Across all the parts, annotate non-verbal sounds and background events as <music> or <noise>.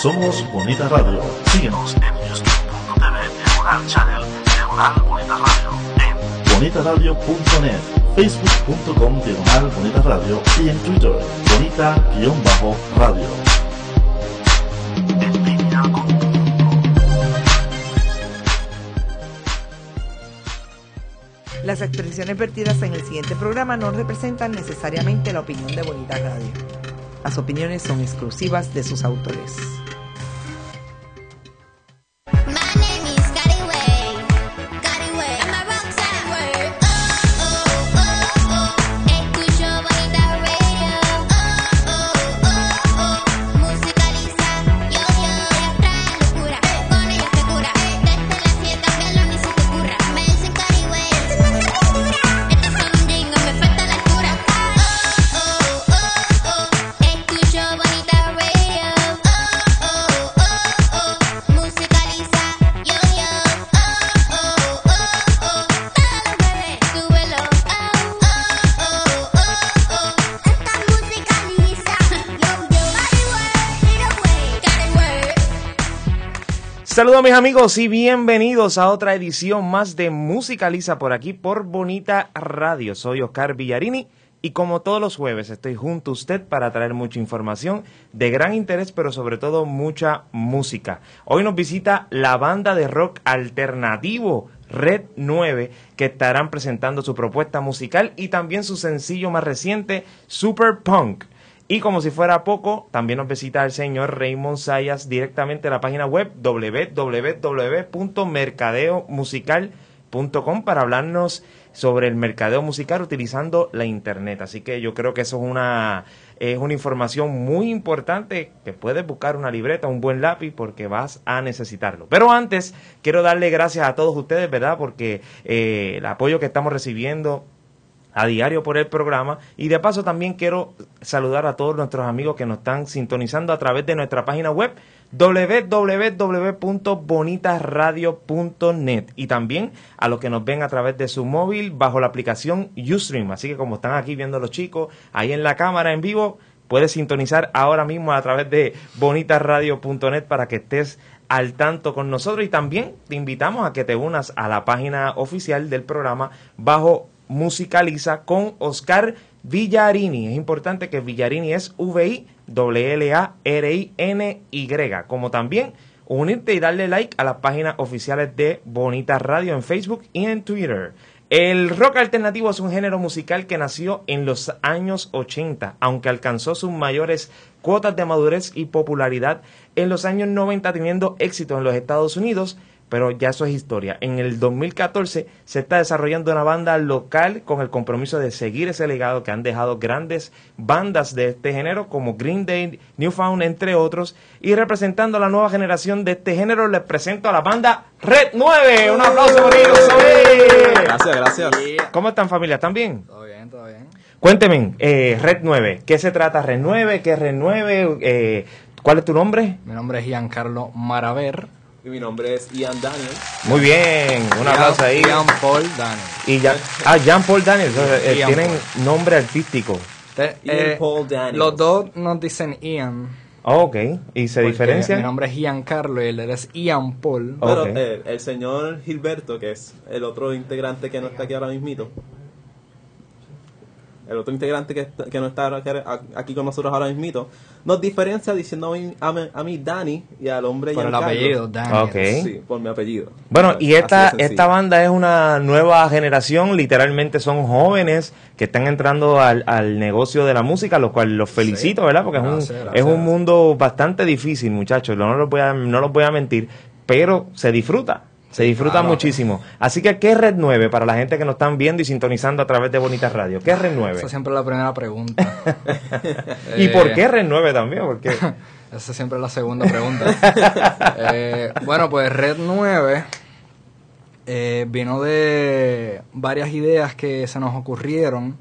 Somos Bonita Radio. Síguenos en youtube.tv channel Bonita Radio. En bonitaradio.net, facebook.com diagonal Bonita Radio y en Twitter, Bonita-radio. Las expresiones vertidas en el siguiente programa no representan necesariamente la opinión de Bonita Radio. Las opiniones son exclusivas de sus autores. Saludos mis amigos y bienvenidos a otra edición más de Musicaliza por aquí por Bonita Radio. Soy Oscar Villarini y como todos los jueves estoy junto a usted para traer mucha información de gran interés pero sobre todo mucha música. Hoy nos visita la banda de rock alternativo Red 9 que estarán presentando su propuesta musical y también su sencillo más reciente Super Punk. Y como si fuera poco, también nos visita el señor Raymond Sayas directamente a la página web www.mercadeomusical.com para hablarnos sobre el mercadeo musical utilizando la internet. Así que yo creo que eso es una es una información muy importante que puedes buscar una libreta, un buen lápiz porque vas a necesitarlo. Pero antes quiero darle gracias a todos ustedes, ¿verdad? Porque eh, el apoyo que estamos recibiendo a diario por el programa. Y de paso también quiero saludar a todos nuestros amigos que nos están sintonizando a través de nuestra página web www.bonitasradio.net y también a los que nos ven a través de su móvil bajo la aplicación Ustream. Así que como están aquí viendo los chicos ahí en la cámara en vivo, puedes sintonizar ahora mismo a través de bonitasradio.net para que estés al tanto con nosotros. Y también te invitamos a que te unas a la página oficial del programa bajo Musicaliza con Oscar Villarini. Es importante que Villarini es V-I L A R I N Y, como también unirte y darle like a las páginas oficiales de Bonita Radio en Facebook y en Twitter. El rock alternativo es un género musical que nació en los años 80, aunque alcanzó sus mayores cuotas de madurez y popularidad en los años 90 teniendo éxito en los Estados Unidos, pero ya eso es historia. En el 2014 se está desarrollando una banda local con el compromiso de seguir ese legado que han dejado grandes bandas de este género como Green Day, Newfound, entre otros. Y representando a la nueva generación de este género, les presento a la banda Red 9. Un aplauso por ellos. Gracias, gracias. ¿Cómo están familia? ¿Están bien? Todo bien, todo bien. Cuéntenme, eh, Red 9, ¿qué se trata Red 9? ¿Qué es Red 9? Eh, ¿Cuál es tu nombre? Mi nombre es Giancarlo Maraver. Y mi nombre es Ian Daniel. Muy bien, un aplauso ahí. Ian Paul Daniel. Y ya, ah, Jean Paul Daniels, eh, Ian tienen Paul. nombre artístico. Te- Ian eh, Paul Daniels. Los dos nos dicen Ian. Oh, ok, ¿y se diferencia? Mi nombre es Giancarlo y él es Ian Paul. Pero eh, el señor Gilberto, que es el otro integrante que no está aquí ahora mismito. El otro integrante que, está- que no está ahora- que era- aquí con nosotros ahora mismito. Nos diferencia diciendo a mí, a mí, a mí Dani y al hombre Por el Giancarlo. apellido, Daniel. Ok. Sí, por mi apellido. Bueno, y esta, esta banda es una nueva generación, literalmente son jóvenes que están entrando al, al negocio de la música, lo cual los felicito, ¿verdad? Porque es, Gracias, un, gracias. es un mundo bastante difícil, muchachos, no los voy a, no los voy a mentir, pero se disfruta. Se disfruta claro. muchísimo. Así que, ¿qué es Red 9 para la gente que nos están viendo y sintonizando a través de Bonitas Radio? ¿Qué es Red 9? Esa siempre es la primera pregunta. <laughs> ¿Y Eh, por qué Red 9 también? Porque Esa siempre es la segunda pregunta. <laughs> Eh, bueno, pues Red 9 eh, vino de varias ideas que se nos ocurrieron,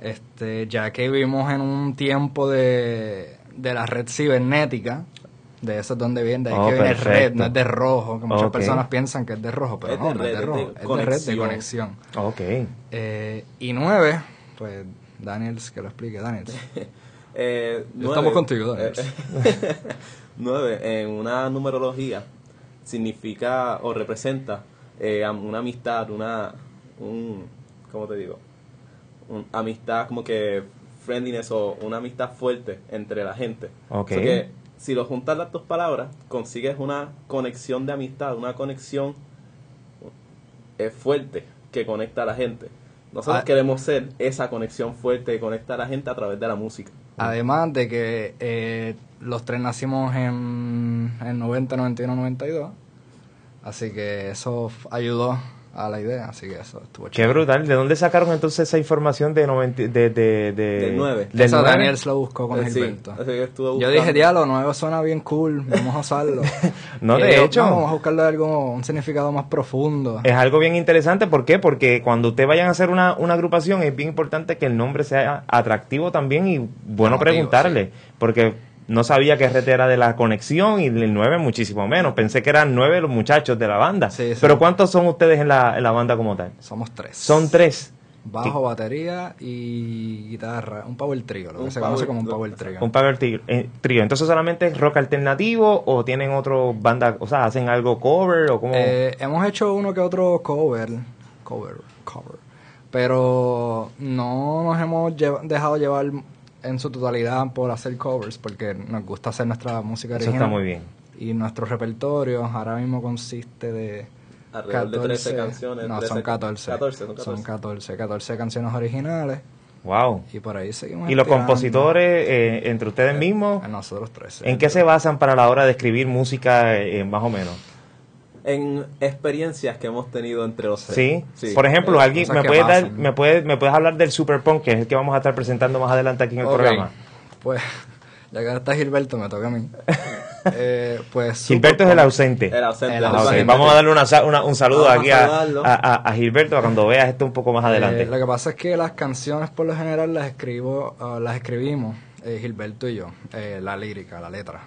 este, ya que vivimos en un tiempo de, de la red cibernética. De eso es donde viene, de ahí Oh, que viene perfecto. red, no es de rojo, que muchas personas piensan que es de rojo, pero Es no, de no es de es rojo, de es de red de conexión. conexión. Ok. Eh, y nueve, pues Daniels, que lo explique, Daniels. <laughs> Eh, Estamos contigo, Daniel. eh, <laughs> nueve, en una numerología, significa o representa eh, una amistad, una. Un, ¿Cómo te digo? Un, amistad como que friendliness o una amistad fuerte entre la gente. Ok. O sea que si lo juntas las dos palabras, consigues una conexión de amistad, una conexión eh, fuerte que conecta a la gente. Nosotros Ah. queremos ser esa conexión fuerte que conecta a la gente a través de la música. Además de que eh, los tres nacimos en, en 90, 91, 92. Así que eso ayudó a la idea. Así que eso estuvo Qué chévere. brutal. ¿De dónde sacaron entonces esa información de 90, de, de, de, Del Eso? Daniel se lo buscó con Eh, sí, Gilberto. Yo dije, diablo, nuevo suena bien cool, vamos a usarlo. <laughs> No, Y de yo, hecho. "No, vamos a buscarle algo, un significado más profundo. Es algo bien interesante, ¿por qué? Porque cuando ustedes vayan a hacer una, una agrupación es bien importante que el nombre sea atractivo también y bueno preguntarle, porque no sabía que RT era de la conexión y el 9 muchísimo menos, pensé que eran 9 los muchachos de la banda, Sí, sí. pero ¿cuántos son ustedes en la, en la banda como tal? Somos tres. Son tres, Bajo, batería y guitarra. Un power trio, lo que Un se conoce como un power trio. un power eh, trío, entonces solamente es rock alternativo o tienen otro banda, o sea, hacen algo cover o como... Eh, hemos hecho uno que otro cover, cover, cover, pero no nos hemos lleva- dejado llevar en su totalidad por hacer covers, porque nos gusta hacer nuestra música Eso original. está muy bien. Y nuestro repertorio ahora mismo consiste de Alrededor de 13 canciones, No, 13 son 14. 14, son 14. Son 14, 14 canciones originales. Wow. Y por ahí seguimos. ¿Y los compositores eh, entre ustedes mismos? A nosotros tres. ¿En qué se basan para la hora de escribir música eh, más o menos? En experiencias que hemos tenido entre los Sí. seis. Por ejemplo, Eh, alguien me que puede dar, me puede, me puedes hablar del Super Punk, que es el que vamos a estar presentando más adelante aquí en el programa. Pues, ya que ahora está Gilberto, me toca a mí. <laughs> Eh, pues Gilberto es el ausente. Era ausente. El ausente. Vamos a darle una una- un saludo Vamos aquí a, a- a- a Gilberto cuando veas esto un poco más adelante. Eh, lo que pasa es que las canciones por lo general las escribo, ah, las escribimos eh, Gilberto y yo, eh, la lírica, la letra.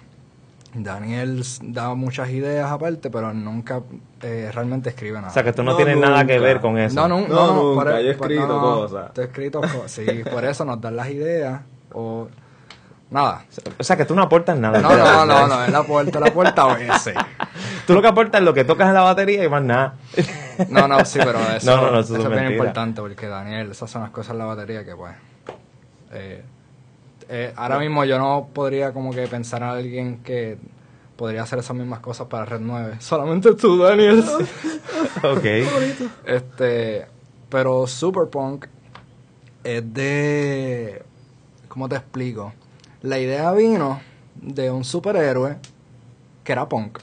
Daniel da muchas ideas aparte, pero nunca eh, realmente escribe nada. o sea que tú no, No, tienes nada que ver con eso. No, no, no, No, no, nunca, por- yo he escrito no, cosas. tú has escrito cosas, sí, por eso nos dan las ideas o nada. O sea que tú no aportas nada. No, no, no, no, es la puerta, la puerta a veces. Tú lo que aportas es lo que tocas en la batería y más nada. No, no, sí, pero eso, No, no, no, eso eso es bien importante porque Daniel, esas son las cosas en la batería que pues... eh, eh, ahora mismo yo no podría como que pensar en alguien que podría hacer esas mismas cosas para Red 9. <laughs> Solamente tú, Daniel. <laughs> ok. este, pero Superpunk es de... ¿Cómo te explico? La idea vino de un superhéroe que era punk.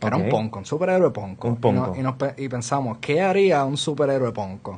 Que era un punk, un superhéroe punk. Un. Y, no- y nos pe- y pensamos, ¿qué haría un superhéroe punk?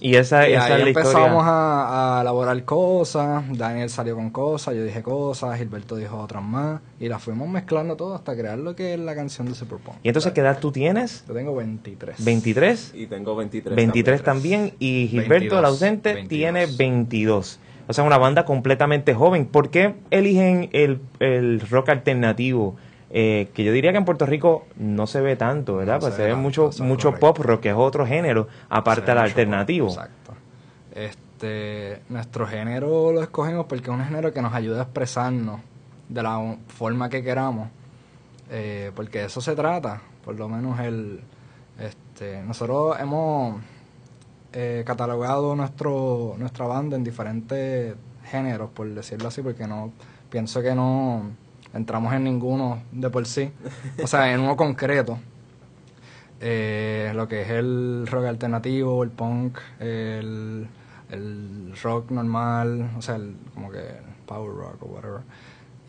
Y esa, Y esa ahí es la empezamos historia. a, a elaborar cosas, Daniel salió con cosas, yo dije cosas, Gilberto dijo otras más, y las fuimos mezclando todo hasta crear lo que es la canción de Superpunk. ¿Y entonces qué edad tú tienes? Yo tengo 23. ¿23? Y tengo 23. 23 también. Y Gilberto, 22, el ausente, 22. tiene 22. O sea, una banda completamente joven. ¿Por qué eligen el, el rock alternativo? Eh, que yo diría que en Puerto Rico no se ve tanto, ¿verdad? No pues se ve tanto, mucho, mucho correcto. pop rock, que es otro género, aparte mucho alternativo. pop, Exacto. Este, nuestro género lo escogimos porque es un género que nos ayuda a expresarnos de la forma que queramos. Eh, porque de eso se trata. Por lo menos el este, nosotros hemos eh, catalogado nuestro nuestra banda en diferentes géneros, por decirlo así, porque no pienso que no entramos en ninguno de por sí. O sea, en uno concreto eh, lo que es el rock alternativo, el punk, el, el rock normal, o sea, el, como que power rock o whatever.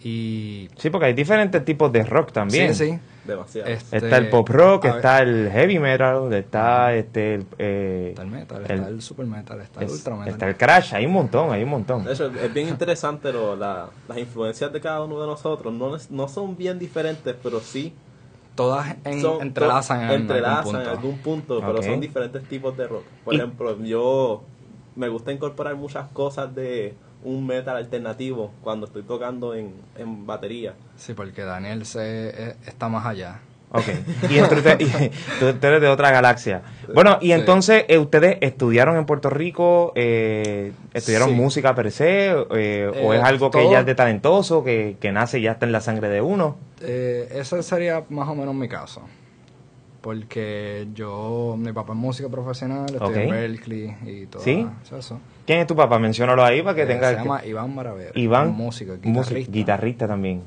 Y Sí, porque hay diferentes tipos de rock también. sí, sí. Demasiado. Este, Está el pop rock, está el heavy metal, está este el, eh, está el metal, el- está el super metal, está el ultra metal. está el crash, hay un montón, hay un montón. De hecho, es bien interesante lo, la- las influencias de cada uno de nosotros. No, no son bien diferentes, pero sí Todas en- son, entrelazan en entrelazan algún punto. en algún punto, pero son diferentes tipos de rock. Por Y- ejemplo, yo me gusta incorporar muchas cosas de un metal alternativo cuando estoy tocando en, en batería. Sí, porque Daniel se, eh, está más allá. Ok. Y, entre usted- y tú eres de otra galaxia. Bueno, y entonces eh, ustedes estudiaron en Puerto Rico, eh, estudiaron Sí. música per se, eh, o es algo que ya es de talentoso, que, que nace y ya está en la sangre de uno. Eh, ese sería más o menos mi caso. Porque yo, mi papá es músico profesional, estoy en Ok. Berkeley y todo ¿Sí? eso. ¿Quién es tu papá? Menciónalo ahí para que Eh, tenga... se llama Iván Maravero. Iván. Músico, guitarrista. guitarrista también.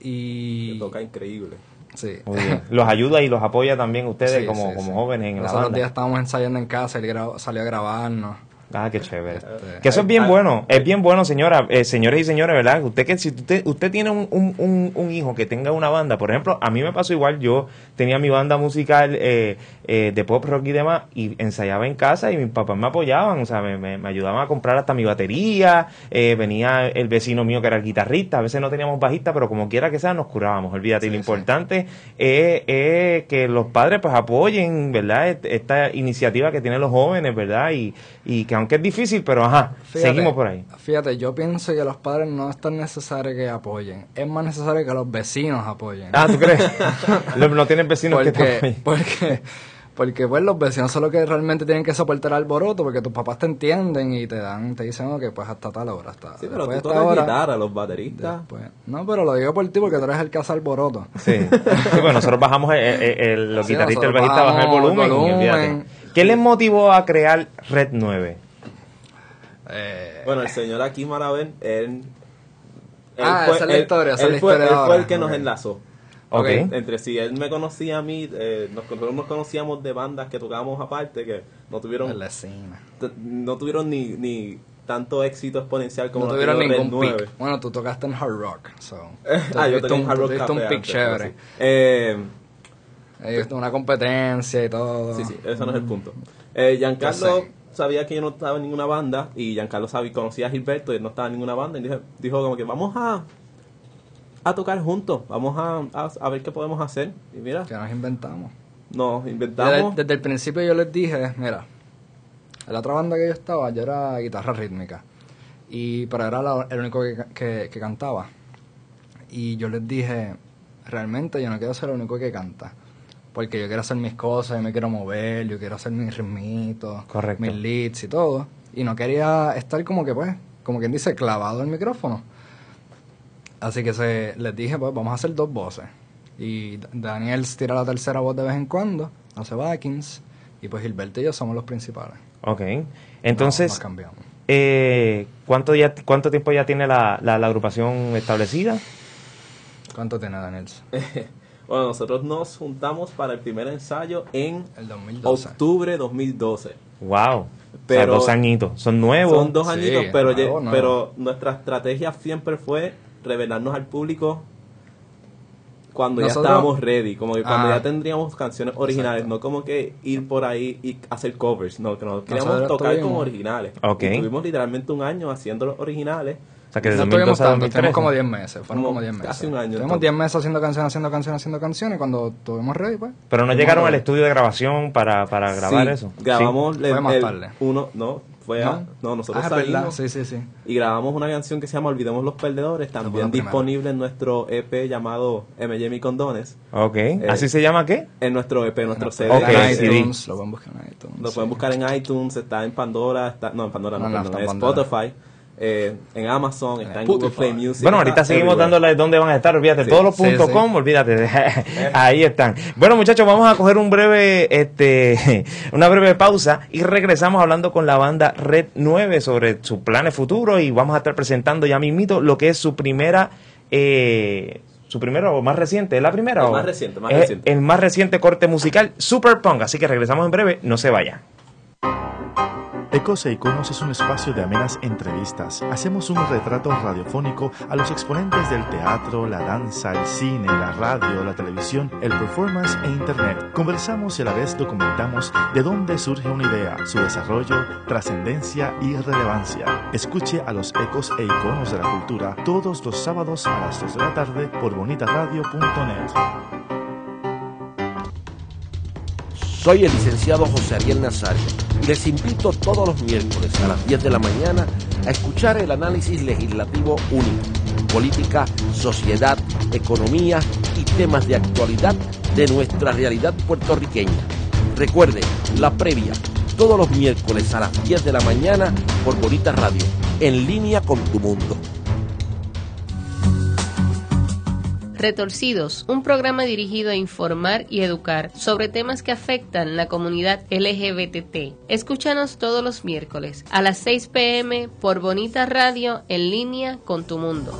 Y... Que toca increíble. Sí. Muy bien. Los ayuda y los apoya también ustedes Sí, como, sí, como sí. jóvenes en Los la banda. días estábamos ensayando en casa, él salió a grabarnos. Ah, qué chévere. Este, Que eso es bien bueno, es bien bueno, señora, eh, señores y señores, ¿verdad? Usted que si usted, usted tiene un, un, un, hijo que tenga una banda, por ejemplo, a mí me pasó igual, yo tenía mi banda musical eh, eh, de pop rock y demás, y ensayaba en casa y mis papás me apoyaban, o sea, me, me, me ayudaban a comprar hasta mi batería, venía el vecino mío que era el guitarrista, a veces no teníamos bajista, pero como quiera que sea, nos curábamos, olvídate, y lo Sí, importante es, es que los padres pues apoyen, ¿verdad? Est- Esta iniciativa que tienen los jóvenes, ¿verdad? Y, y que aunque es difícil, pero ajá, Fíjate, seguimos por ahí. Fíjate, yo pienso que los padres no es tan necesario que apoyen. Es más necesario que los vecinos apoyen. Ah, ¿tú crees? <laughs> no, no tienes vecinos que te porque, apoyen. porque, porque pues los vecinos son los que realmente tienen que soportar el alboroto porque tus papás te entienden y te dan, te dicen que pues hasta tal hora, hasta Sí, pero tú esta tocas hora. guitarra, los bateristas. después- no, pero lo digo por ti porque tú eres el que hace alboroto. Sí. Sí, bueno, nosotros bajamos, el- el- el- los Sí, guitarristas y el bajista bajan el volumen. y. ¿Qué les motivó a crear Red 9? Eh, Bueno, el señor aquí Maraven, él... él Ah, esa es la él- historia, esa él es la fue- historia Él fue ahora. el que nos enlazó. Ok. Entre si él me conocía a mí, eh, nos- nosotros nos conocíamos de bandas que tocábamos aparte, que no tuvieron, en la escena. no tuvieron ni, ni tanto éxito exponencial como No tuvieron ningún 9. pick. Bueno, tú tocaste en Hard Rock, so. <laughs> ah, yo un- un Hard Rock Café un pick antes, chévere. sí. Eh, Eh, una competencia y todo. Sí, sí, eso no es el punto. Eh, Giancarlo. Sabía que yo no estaba en ninguna banda y Giancarlo sabía, conocía a Gilberto y él no estaba en ninguna banda y dijo, dijo como que vamos a, a tocar juntos, vamos a, a, a ver qué podemos hacer. Y mira, Que nos inventamos. nos Desde, inventamos... desde el principio yo les dije, mira, en la otra banda que yo estaba, yo era guitarra rítmica. Y, pero era la- el único que, que- que cantaba. Y yo les dije, realmente yo no quiero ser el único que canta. Porque yo quiero hacer mis cosas, yo me quiero mover, yo quiero hacer mis ritmitos, Correcto. mis leads y todo. Y no quería estar como que, pues, como quien dice, clavado al micrófono. Así que se, les dije, pues vamos a hacer dos voces. Y Daniel tira la tercera voz de vez en cuando, hace backings, y pues Gilberto y yo somos los principales. Ok. Entonces, cambiamos. eh, ¿cuánto, ya, ¿cuánto tiempo ya tiene la, la, la agrupación establecida? ¿Cuánto tiene Daniel? <laughs> Bueno, nosotros nos juntamos para el primer ensayo en El 2012. octubre 2012. Wow. Pero- o sea, dos añitos. Son nuevos. Son dos Sí, añitos, pero, nuevo, ye- nuevo. pero nuestra estrategia siempre fue revelarnos al público cuando ya estábamos ready, como que cuando Ah. ya tendríamos canciones originales, Exacto. no como que ir por ahí y hacer covers, no, que nos queríamos Nosotros tocar como originales. Ok. Y tuvimos literalmente un año haciendo los originales. O sea, que de no 2012 tuvimos tanto, 2013. tuvimos como 10 meses. Fueron Como como 10 meses. casi un año, Tuvimos entonces. 10 meses haciendo canciones, haciendo canciones, haciendo canciones. Y cuando tuvimos ready, pues. Pero no llegaron al todo. estudio de grabación para, para grabar Sí, eso. Grabamos Fue el- más el- tarde. uno, no, fue a- no, nosotros Ah, salimos Sí, sí, sí. y grabamos una canción que se llama Olvidemos los Perdedores, fue también disponible en nuestro EP llamado M.J. Condones. Sí. Ok. ¿Así se llama qué? En nuestro EP, nuestro CD. Ok, en CD. iTunes, lo pueden buscar en iTunes. Lo sí. pueden buscar en iTunes, está en Pandora, está, no, en Pandora no, No, no, está en en Pandora. Spotify, eh, en Amazon, está en Spotify. Google Play Music. Bueno, ahorita seguimos everywhere. dándole dónde van a estar, olvídate, Sí, todos los sí, puntos sí. com, olvídate, ahí están. Bueno, muchachos, vamos a coger un breve, este, <laughs> una breve pausa y regresamos hablando con la banda Red 9 sobre sus planes futuros y vamos a estar presentando ya mismito lo que es su primera, eh, su primero o más reciente, ¿es la primera? El o? más reciente, más Es reciente. El más reciente corte musical, Super Punk, así que regresamos en breve, no se vayan. Ecos e Iconos es un espacio de amenas entrevistas. Hacemos un retrato radiofónico a los exponentes del teatro, la danza, el cine, la radio, la televisión, el performance e internet. Conversamos y a la vez documentamos de dónde surge una idea, su desarrollo, trascendencia y relevancia. Escuche a los ecos e iconos de la cultura todos los sábados a las 2 de la tarde por bonitaradio.net. Soy el licenciado José Ariel Nazario les invito todos los miércoles a las 10 de la mañana a escuchar el análisis legislativo único, política, sociedad, economía y temas de actualidad de nuestra realidad puertorriqueña. Recuerde, la previa, todos los miércoles a las 10 de la mañana por Bonita Radio, en línea con tu mundo. Retorcidos, un programa dirigido a informar y educar sobre temas que afectan la comunidad LGBT. Escúchanos todos los miércoles a las 6 pm por Bonita Radio en línea con tu mundo.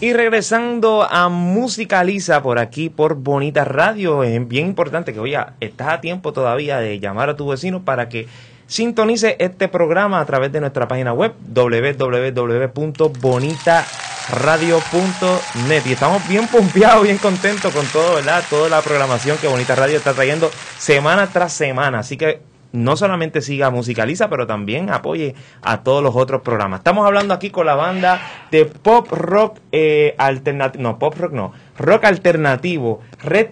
Y regresando a Musicaliza por aquí por Bonita Radio, es bien importante que, oye, estás a tiempo todavía de llamar a tu vecino para que sintonice este programa a través de nuestra página web www.bonitaradio.net y estamos bien pompeados, bien contentos con todo, ¿verdad? Toda la programación que Bonita Radio está trayendo semana tras semana, así que no solamente siga Musicaliza, pero también apoye a todos los otros programas. Estamos hablando aquí con la banda de pop rock eh, alternativo, no, pop rock no, rock alternativo, Red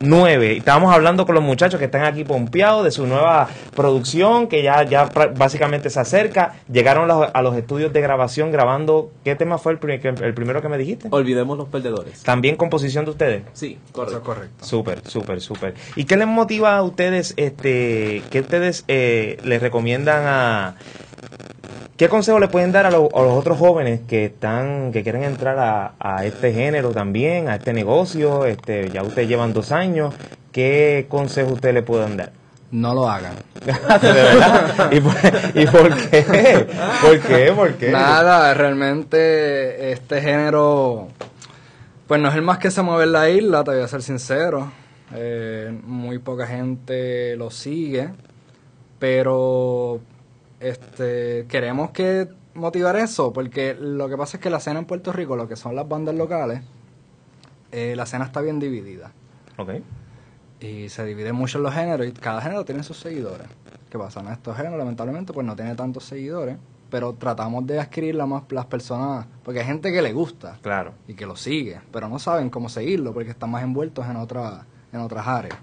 9. Y Estábamos hablando con los muchachos que están aquí pompeados de su nueva producción, que ya, ya básicamente se acerca. Llegaron a los, a los estudios de grabación grabando, ¿qué tema fue el, primero que me dijiste? Olvidemos los perdedores. También composición de ustedes. Sí, Eso correcto. es correcto. Súper, súper, súper. ¿Y qué les motiva a ustedes, este, qué ustedes eh, les recomiendan a, qué consejo le pueden dar a, lo- a los otros jóvenes que están, que quieren entrar a, a este género también, a este negocio, este, ya ustedes llevan dos años, qué consejo ustedes le pueden dar? No lo hagan. <laughs> ¿De verdad? ¿Y por, y por qué? ¿Por qué? ¿Por qué? Nada, realmente este género, pues no es el más que se mueve en la isla, te voy a ser sincero. Eh, muy poca gente lo sigue, pero este queremos que motivar eso, porque lo que pasa es que la escena en Puerto Rico, lo que son las bandas locales, eh, la escena está bien dividida. Ok. Y se divide mucho en los géneros y cada género tiene sus seguidores. ¿Qué pasa? En estos géneros, lamentablemente, pues no tiene tantos seguidores, pero tratamos de adquirir la más, las personas, porque hay gente que le gusta Claro. y que lo sigue, pero no saben cómo seguirlo porque están más envueltos en, otra, en otras áreas.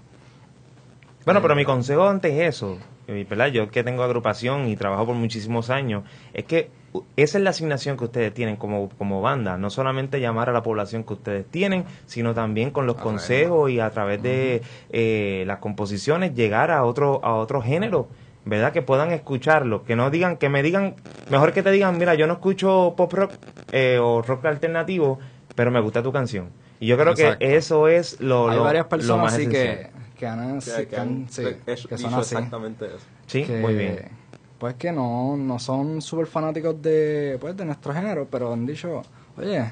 Bueno, pero mi consejo ante eso, eh, ¿verdad? Yo que tengo agrupación y trabajo por muchísimos años, es que esa es la asignación que ustedes tienen como, como banda, no solamente llamar a la población que ustedes tienen, sino también con los consejos y a través de eh, las composiciones llegar a otro, a otro género, ¿verdad? Que puedan escucharlo, que no digan, que me digan, mejor que te digan, mira, yo no escucho pop rock eh, o rock alternativo, pero me gusta tu canción. Y yo creo Exacto. que eso es lo, Hay lo- varias lo personas más así que, que han, Que- han sí, hecho- que son así. exactamente eso. Sí, que, muy bien. Pues que no, no son súper fanáticos de, pues, de nuestro género, pero han dicho, oye,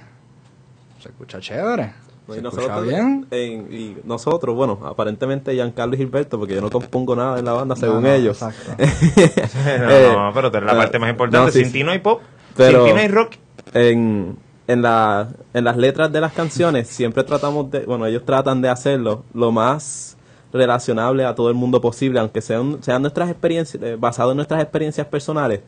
se escucha chévere, No, se y escucha nosotros, bien. en- y nosotros, bueno, aparentemente Giancarlo y Gilberto, porque yo no compongo nada en la banda, según no, ellos. exacto. <laughs> no, Eh, no, pero tú eres la parte más importante. no, sí, Sin sí. ti no hay pop, Pero- sin ti no hay rock. en, en, la, en las letras de las canciones siempre tratamos de, bueno, ellos tratan de hacerlo lo más relacionable a todo el mundo posible, aunque sean, sean nuestras experiencias, eh, basado en nuestras experiencias personales,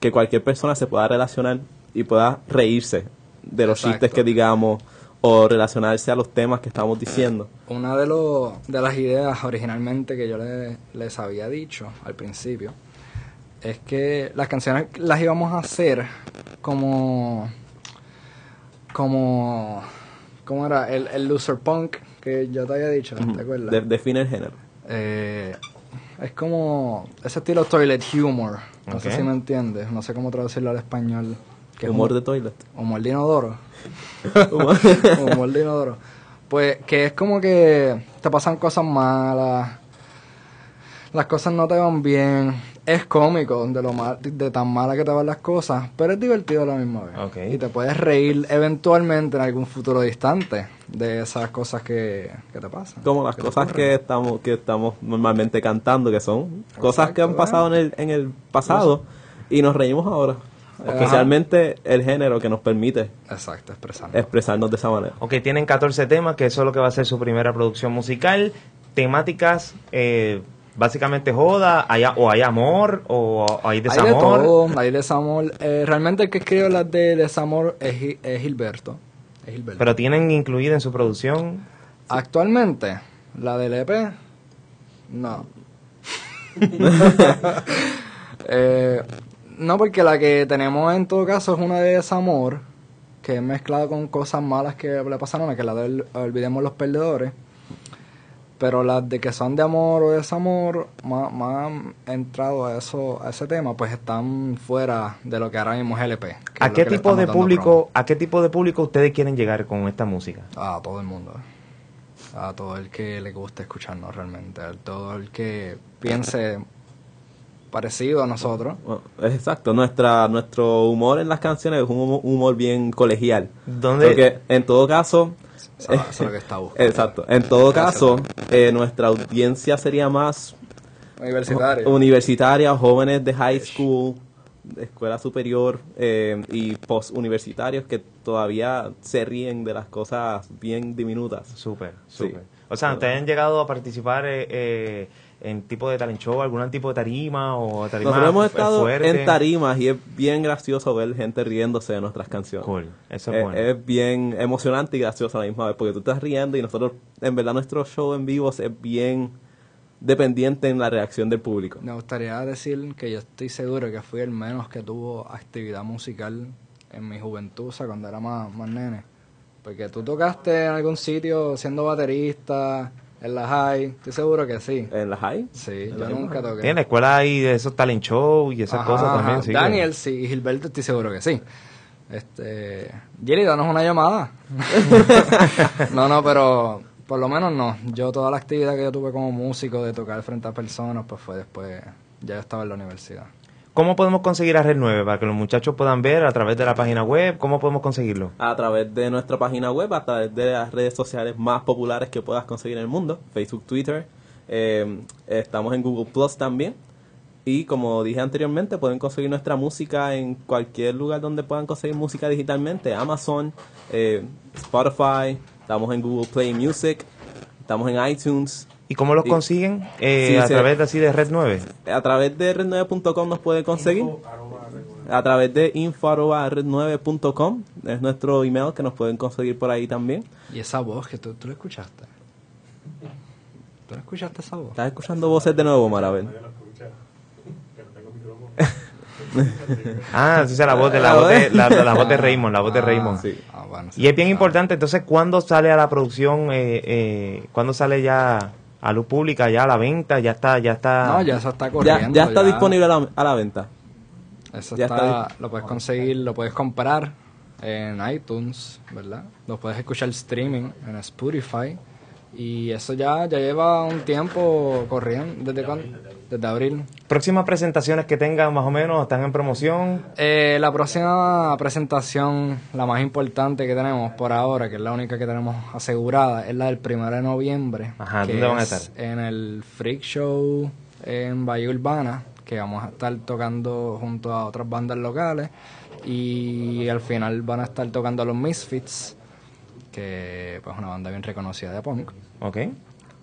que cualquier persona se pueda relacionar y pueda reírse de los Exacto. chistes que digamos o relacionarse a los temas que estamos diciendo. Una de, los de las ideas originalmente que yo le- les había dicho al principio es que las canciones las íbamos a hacer como como ¿cómo era? El, el loser punk que yo te había dicho, ¿te acuerdas? De- define el género. Eh, es como ese estilo toilet humor, no sé si me entiendes, no sé cómo traducirlo al español. Que es Humor un- de toilet. Humor de inodoro. <laughs> Humor- <laughs> de inodoro. Pues que es como que te pasan cosas malas, las cosas no te van bien, es cómico de lo mal, de tan mala que te van las cosas, pero es divertido a la misma vez. Y te puedes reír eventualmente en algún futuro distante de esas cosas que, que te pasan. como las que cosas que estamos que estamos normalmente cantando que son cosas que han pasado en el en el pasado y nos reímos ahora Ajá. especialmente el género que nos permite Exacto, expresando. expresarnos de esa manera Ok, tienen 14 temas, que eso es lo que va a ser su primera producción musical. Temáticas, eh, básicamente joda, hay, o hay amor, o hay Hay de desamor. todo, hay desamor. Eh, realmente el que escribe las de desamor es, es Gilberto. Pero tienen incluida en su producción. Actualmente, la del EP, no. <laughs> Eh, No, porque la que tenemos en todo caso es una de desamor, que es mezclada con cosas malas que le pasaron, que la de Olvidemos los Perdedores. Pero las de que son de amor o desamor, más, más entrado a eso a ese tema, pues están fuera de lo que ahora mismo es LP. ¿A qué tipo de público, a qué tipo de público ustedes quieren llegar con esta música? A todo el mundo. A todo el que le guste escucharnos realmente. A todo el que piense parecido a nosotros. Bueno, es exacto, nuestra, nuestro humor en las canciones es un humo- humor bien colegial. ¿Dónde- Porque en todo caso... Eso, eso es lo que está <laughs> buscando. Exacto. En todo caso, eh, nuestra audiencia sería más Universitario. universitaria, jóvenes de high school, de escuela superior eh, y post-universitarios que todavía se ríen de las cosas bien diminutas. Súper, Sí. súper. O sea, ¿ustedes han llegado a participar eh, eh, en tipo de talent show, algún tipo de tarima o tarima Nosotros hemos estado fuerte? en tarimas y es bien gracioso ver gente riéndose de nuestras canciones. Cool, eso es Eh, bueno. es bien emocionante y gracioso a la misma vez porque tú estás riendo y nosotros, en verdad, nuestro show en vivo es bien dependiente en la reacción del público. Me gustaría decir que yo estoy seguro que fui el menos que tuvo actividad musical en mi juventud, o sea, cuando era más, más nene. Porque tú tocaste en algún sitio siendo baterista, en la high, estoy seguro que sí. ¿En la high? Sí, yo nunca toqué. La escuela hay de esos talent show y esas Ajá, cosas también. ajá. sí, que- Daniel sí, y Gilberto estoy seguro que sí. Este, Jelly, danos una llamada. <laughs> no, no, pero por lo menos no. Yo toda la actividad que yo tuve como músico de tocar frente a personas, pues fue después, ya yo estaba en la universidad. ¿Cómo podemos conseguir a Red 9 para que los muchachos puedan ver a través de la página web? ¿Cómo podemos conseguirlo? a través de nuestra página web, a través de las redes sociales más populares que puedas conseguir en el mundo, Facebook, Twitter, eh, estamos en Google Plus también. Y como dije anteriormente, pueden conseguir nuestra música en cualquier lugar donde puedan conseguir música digitalmente, Amazon, eh, Spotify, estamos en Google Play Music, estamos en iTunes. ¿Y cómo los consiguen? Eh, Sí, a través de así de Red 9. A través de red9.com nos pueden conseguir. A través de info.red9.com es nuestro email que nos pueden conseguir por ahí también. Y esa voz que tú, tú la escuchaste. ¿Tú la escuchaste esa voz? ¿Estás escuchando voces de nuevo, Marabel? <laughs> Ah, es la voz de la, voz de, la, la voz de Raymond, la voz de Raymond. Sí. Ah, bueno, sí, Y es bien importante, entonces, ¿cuándo sale a la producción? Eh, eh, ¿Cuándo sale ya a luz pública, ya a la venta? Ya está, ya está. No, ya eso está corriendo. Ya, ya está disponible a la, a la venta. Eso ya está, está lo puedes conseguir, lo puedes comprar en iTunes, ¿verdad? Lo puedes escuchar streaming en Spotify. Y eso ya, ya lleva un tiempo corriendo. ¿Desde cuándo? Desde abril. Próximas presentaciones que tengan más o menos, están en promoción. Eh, la próxima presentación, la más importante que tenemos por ahora, que es la única que tenemos asegurada, es la del 1 de noviembre. Ajá, que ¿dónde van a es estar? En el Freak Show en Bahía Urbana, que vamos a estar tocando junto a otras bandas locales. Y al final van a estar tocando los Misfits, que pues, es una banda bien reconocida de punk. ¿Ok?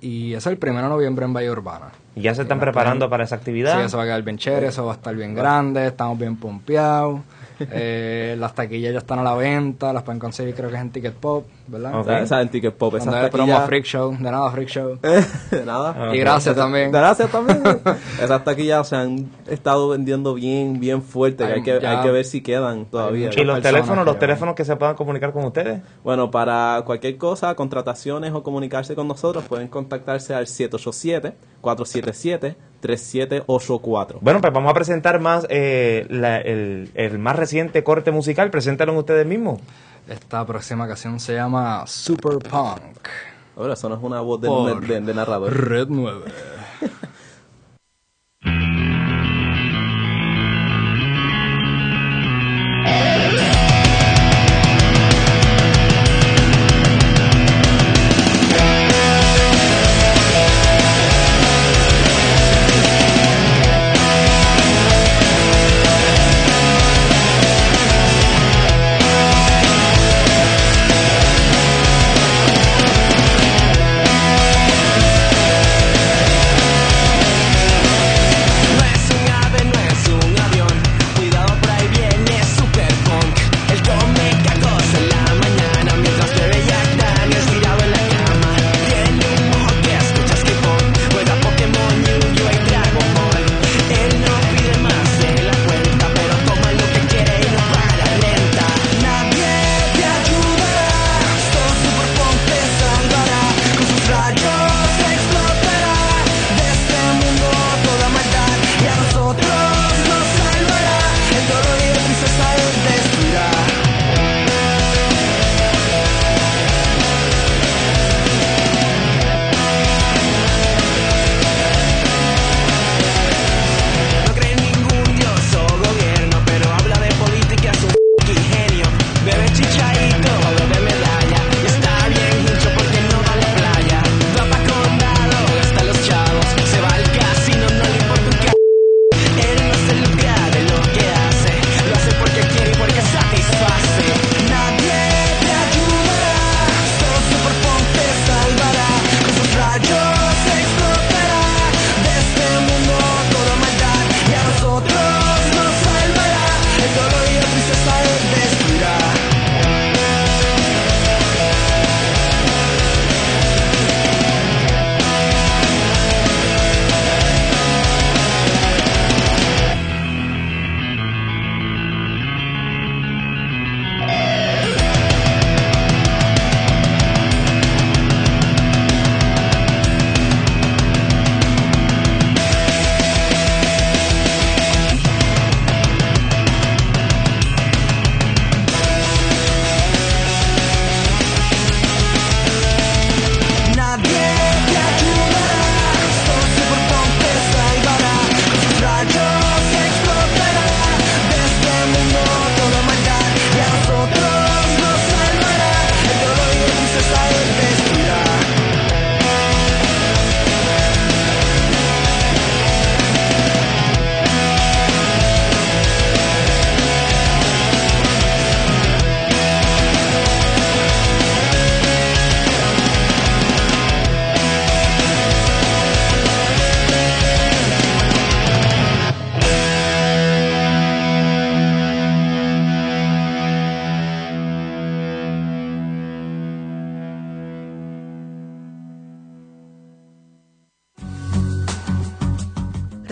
Y es el 1 de noviembre en Bahía Urbana. Y ya se están preparando estar- para esa actividad. Sí, eso va a quedar bien chévere, eso va a estar bien grande, estamos bien pompeados. Eh, las taquillas ya están a la venta, las pueden conseguir creo que es en Ticket Pop, ¿verdad? Ok. Esa, en Ticket Pop. Esa hay promo taquilla- Freak Show, de nada Freak Show. <laughs> de nada. Y gracias también. Gracias también. <laughs> Esas taquillas se han estado vendiendo bien, bien fuerte. que Hay- hay, que, ya- hay que ver si quedan todavía. y los teléfonos, que los teléfonos que se puedan comunicar con ustedes. Bueno, para cualquier cosa, contrataciones o comunicarse con nosotros, pueden contactarse al 787-477-3784. Bueno, pues vamos a presentar más eh, la- el, el más reciente corte musical. Preséntalo ustedes mismos. Esta próxima canción se llama Super Punk. Ahora, eso no es una voz de, Por de- de narrador. Red 9. <laughs>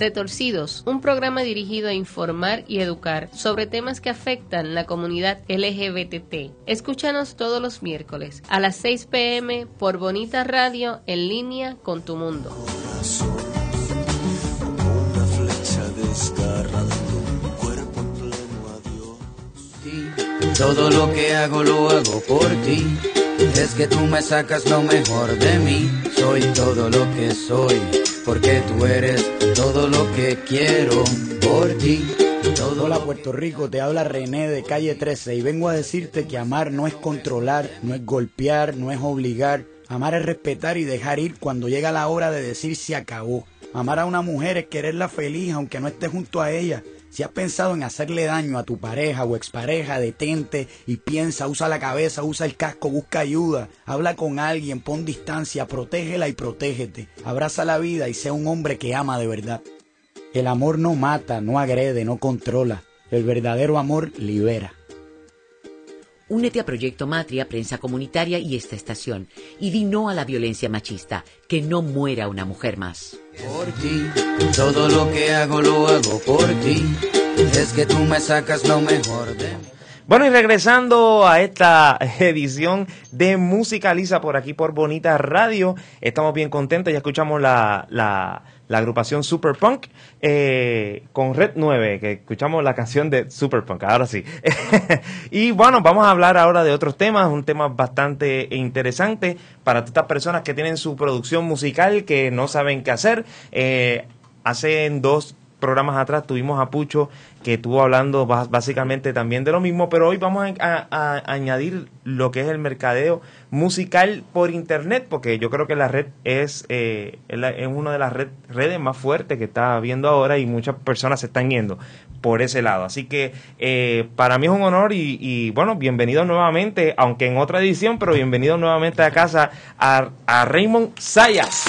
Retorcidos, un programa dirigido a informar y educar sobre temas que afectan la comunidad LGBT. Escúchanos todos los miércoles a las 6 pm por Bonita Radio en línea con tu mundo. Todo lo que hago lo hago por ti. Es que tú me sacas lo mejor de mí. Soy todo lo que soy. Porque tú eres todo lo que quiero por ti. Todo Hola Puerto Rico, te habla René de Calle 13 y vengo a decirte que amar no es controlar, no es golpear, no es obligar. Amar es respetar y dejar ir cuando llega la hora de decir se acabó. Amar a una mujer es quererla feliz aunque no estés junto a ella. Si has pensado en hacerle daño a tu pareja o expareja, detente y piensa, usa la cabeza, usa el casco, busca ayuda, habla con alguien, pon distancia, protégela y protégete. Abraza la vida y sea un hombre que ama de verdad. El amor no mata, no agrede, no controla. El verdadero amor libera. Únete a Proyecto Matria, Prensa Comunitaria y esta estación. Y di no a la violencia machista. Que no muera una mujer más. por ti. Todo lo que hago lo hago por ti. Es que tú me sacas lo mejor de mí. Bueno, y regresando a esta <laughs> edición de Musicaliza por aquí por Bonita Radio, estamos bien contentos, ya escuchamos la, la, la agrupación Superpunk eh, con Red 9, que escuchamos la canción de Superpunk, ahora sí. <laughs> y bueno, vamos a hablar ahora de otros temas, un tema bastante interesante para todas estas personas que tienen su producción musical, que no saben qué hacer. Eh, hace dos programas atrás tuvimos a Pucho que estuvo hablando básicamente también de lo mismo, pero hoy vamos a, añadir lo que es el mercadeo musical por internet, porque yo creo que la red es, eh, es una de las red- redes más fuertes que está viendo ahora y muchas personas se están yendo por ese lado. Así que eh, para mí es un honor y, y, bueno, bienvenido nuevamente, aunque en otra edición, pero bienvenido nuevamente a casa a, a Raymond Sayas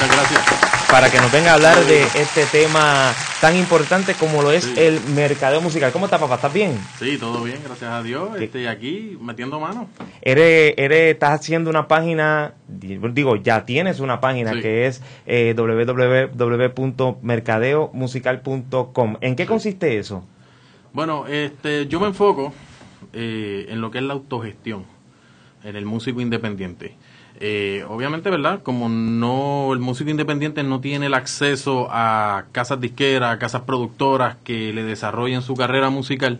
Muchas gracias. Para que nos venga a hablar de este tema tan importante como lo es Sí. el mercadeo musical. ¿Cómo estás, papá? ¿Estás bien? Sí, todo bien, gracias a Dios. Estoy aquí metiendo mano. Eres, eres, estás haciendo una página, digo, ya tienes una página Sí. que es eh, www.mercadeomusical.com. ¿En qué consiste eso? Bueno, este, yo me enfoco eh, en lo que es la autogestión, en el músico independiente. Eh, obviamente, ¿verdad? Como no el músico independiente no tiene el acceso a casas disqueras, a casas productoras que le desarrollen su carrera musical,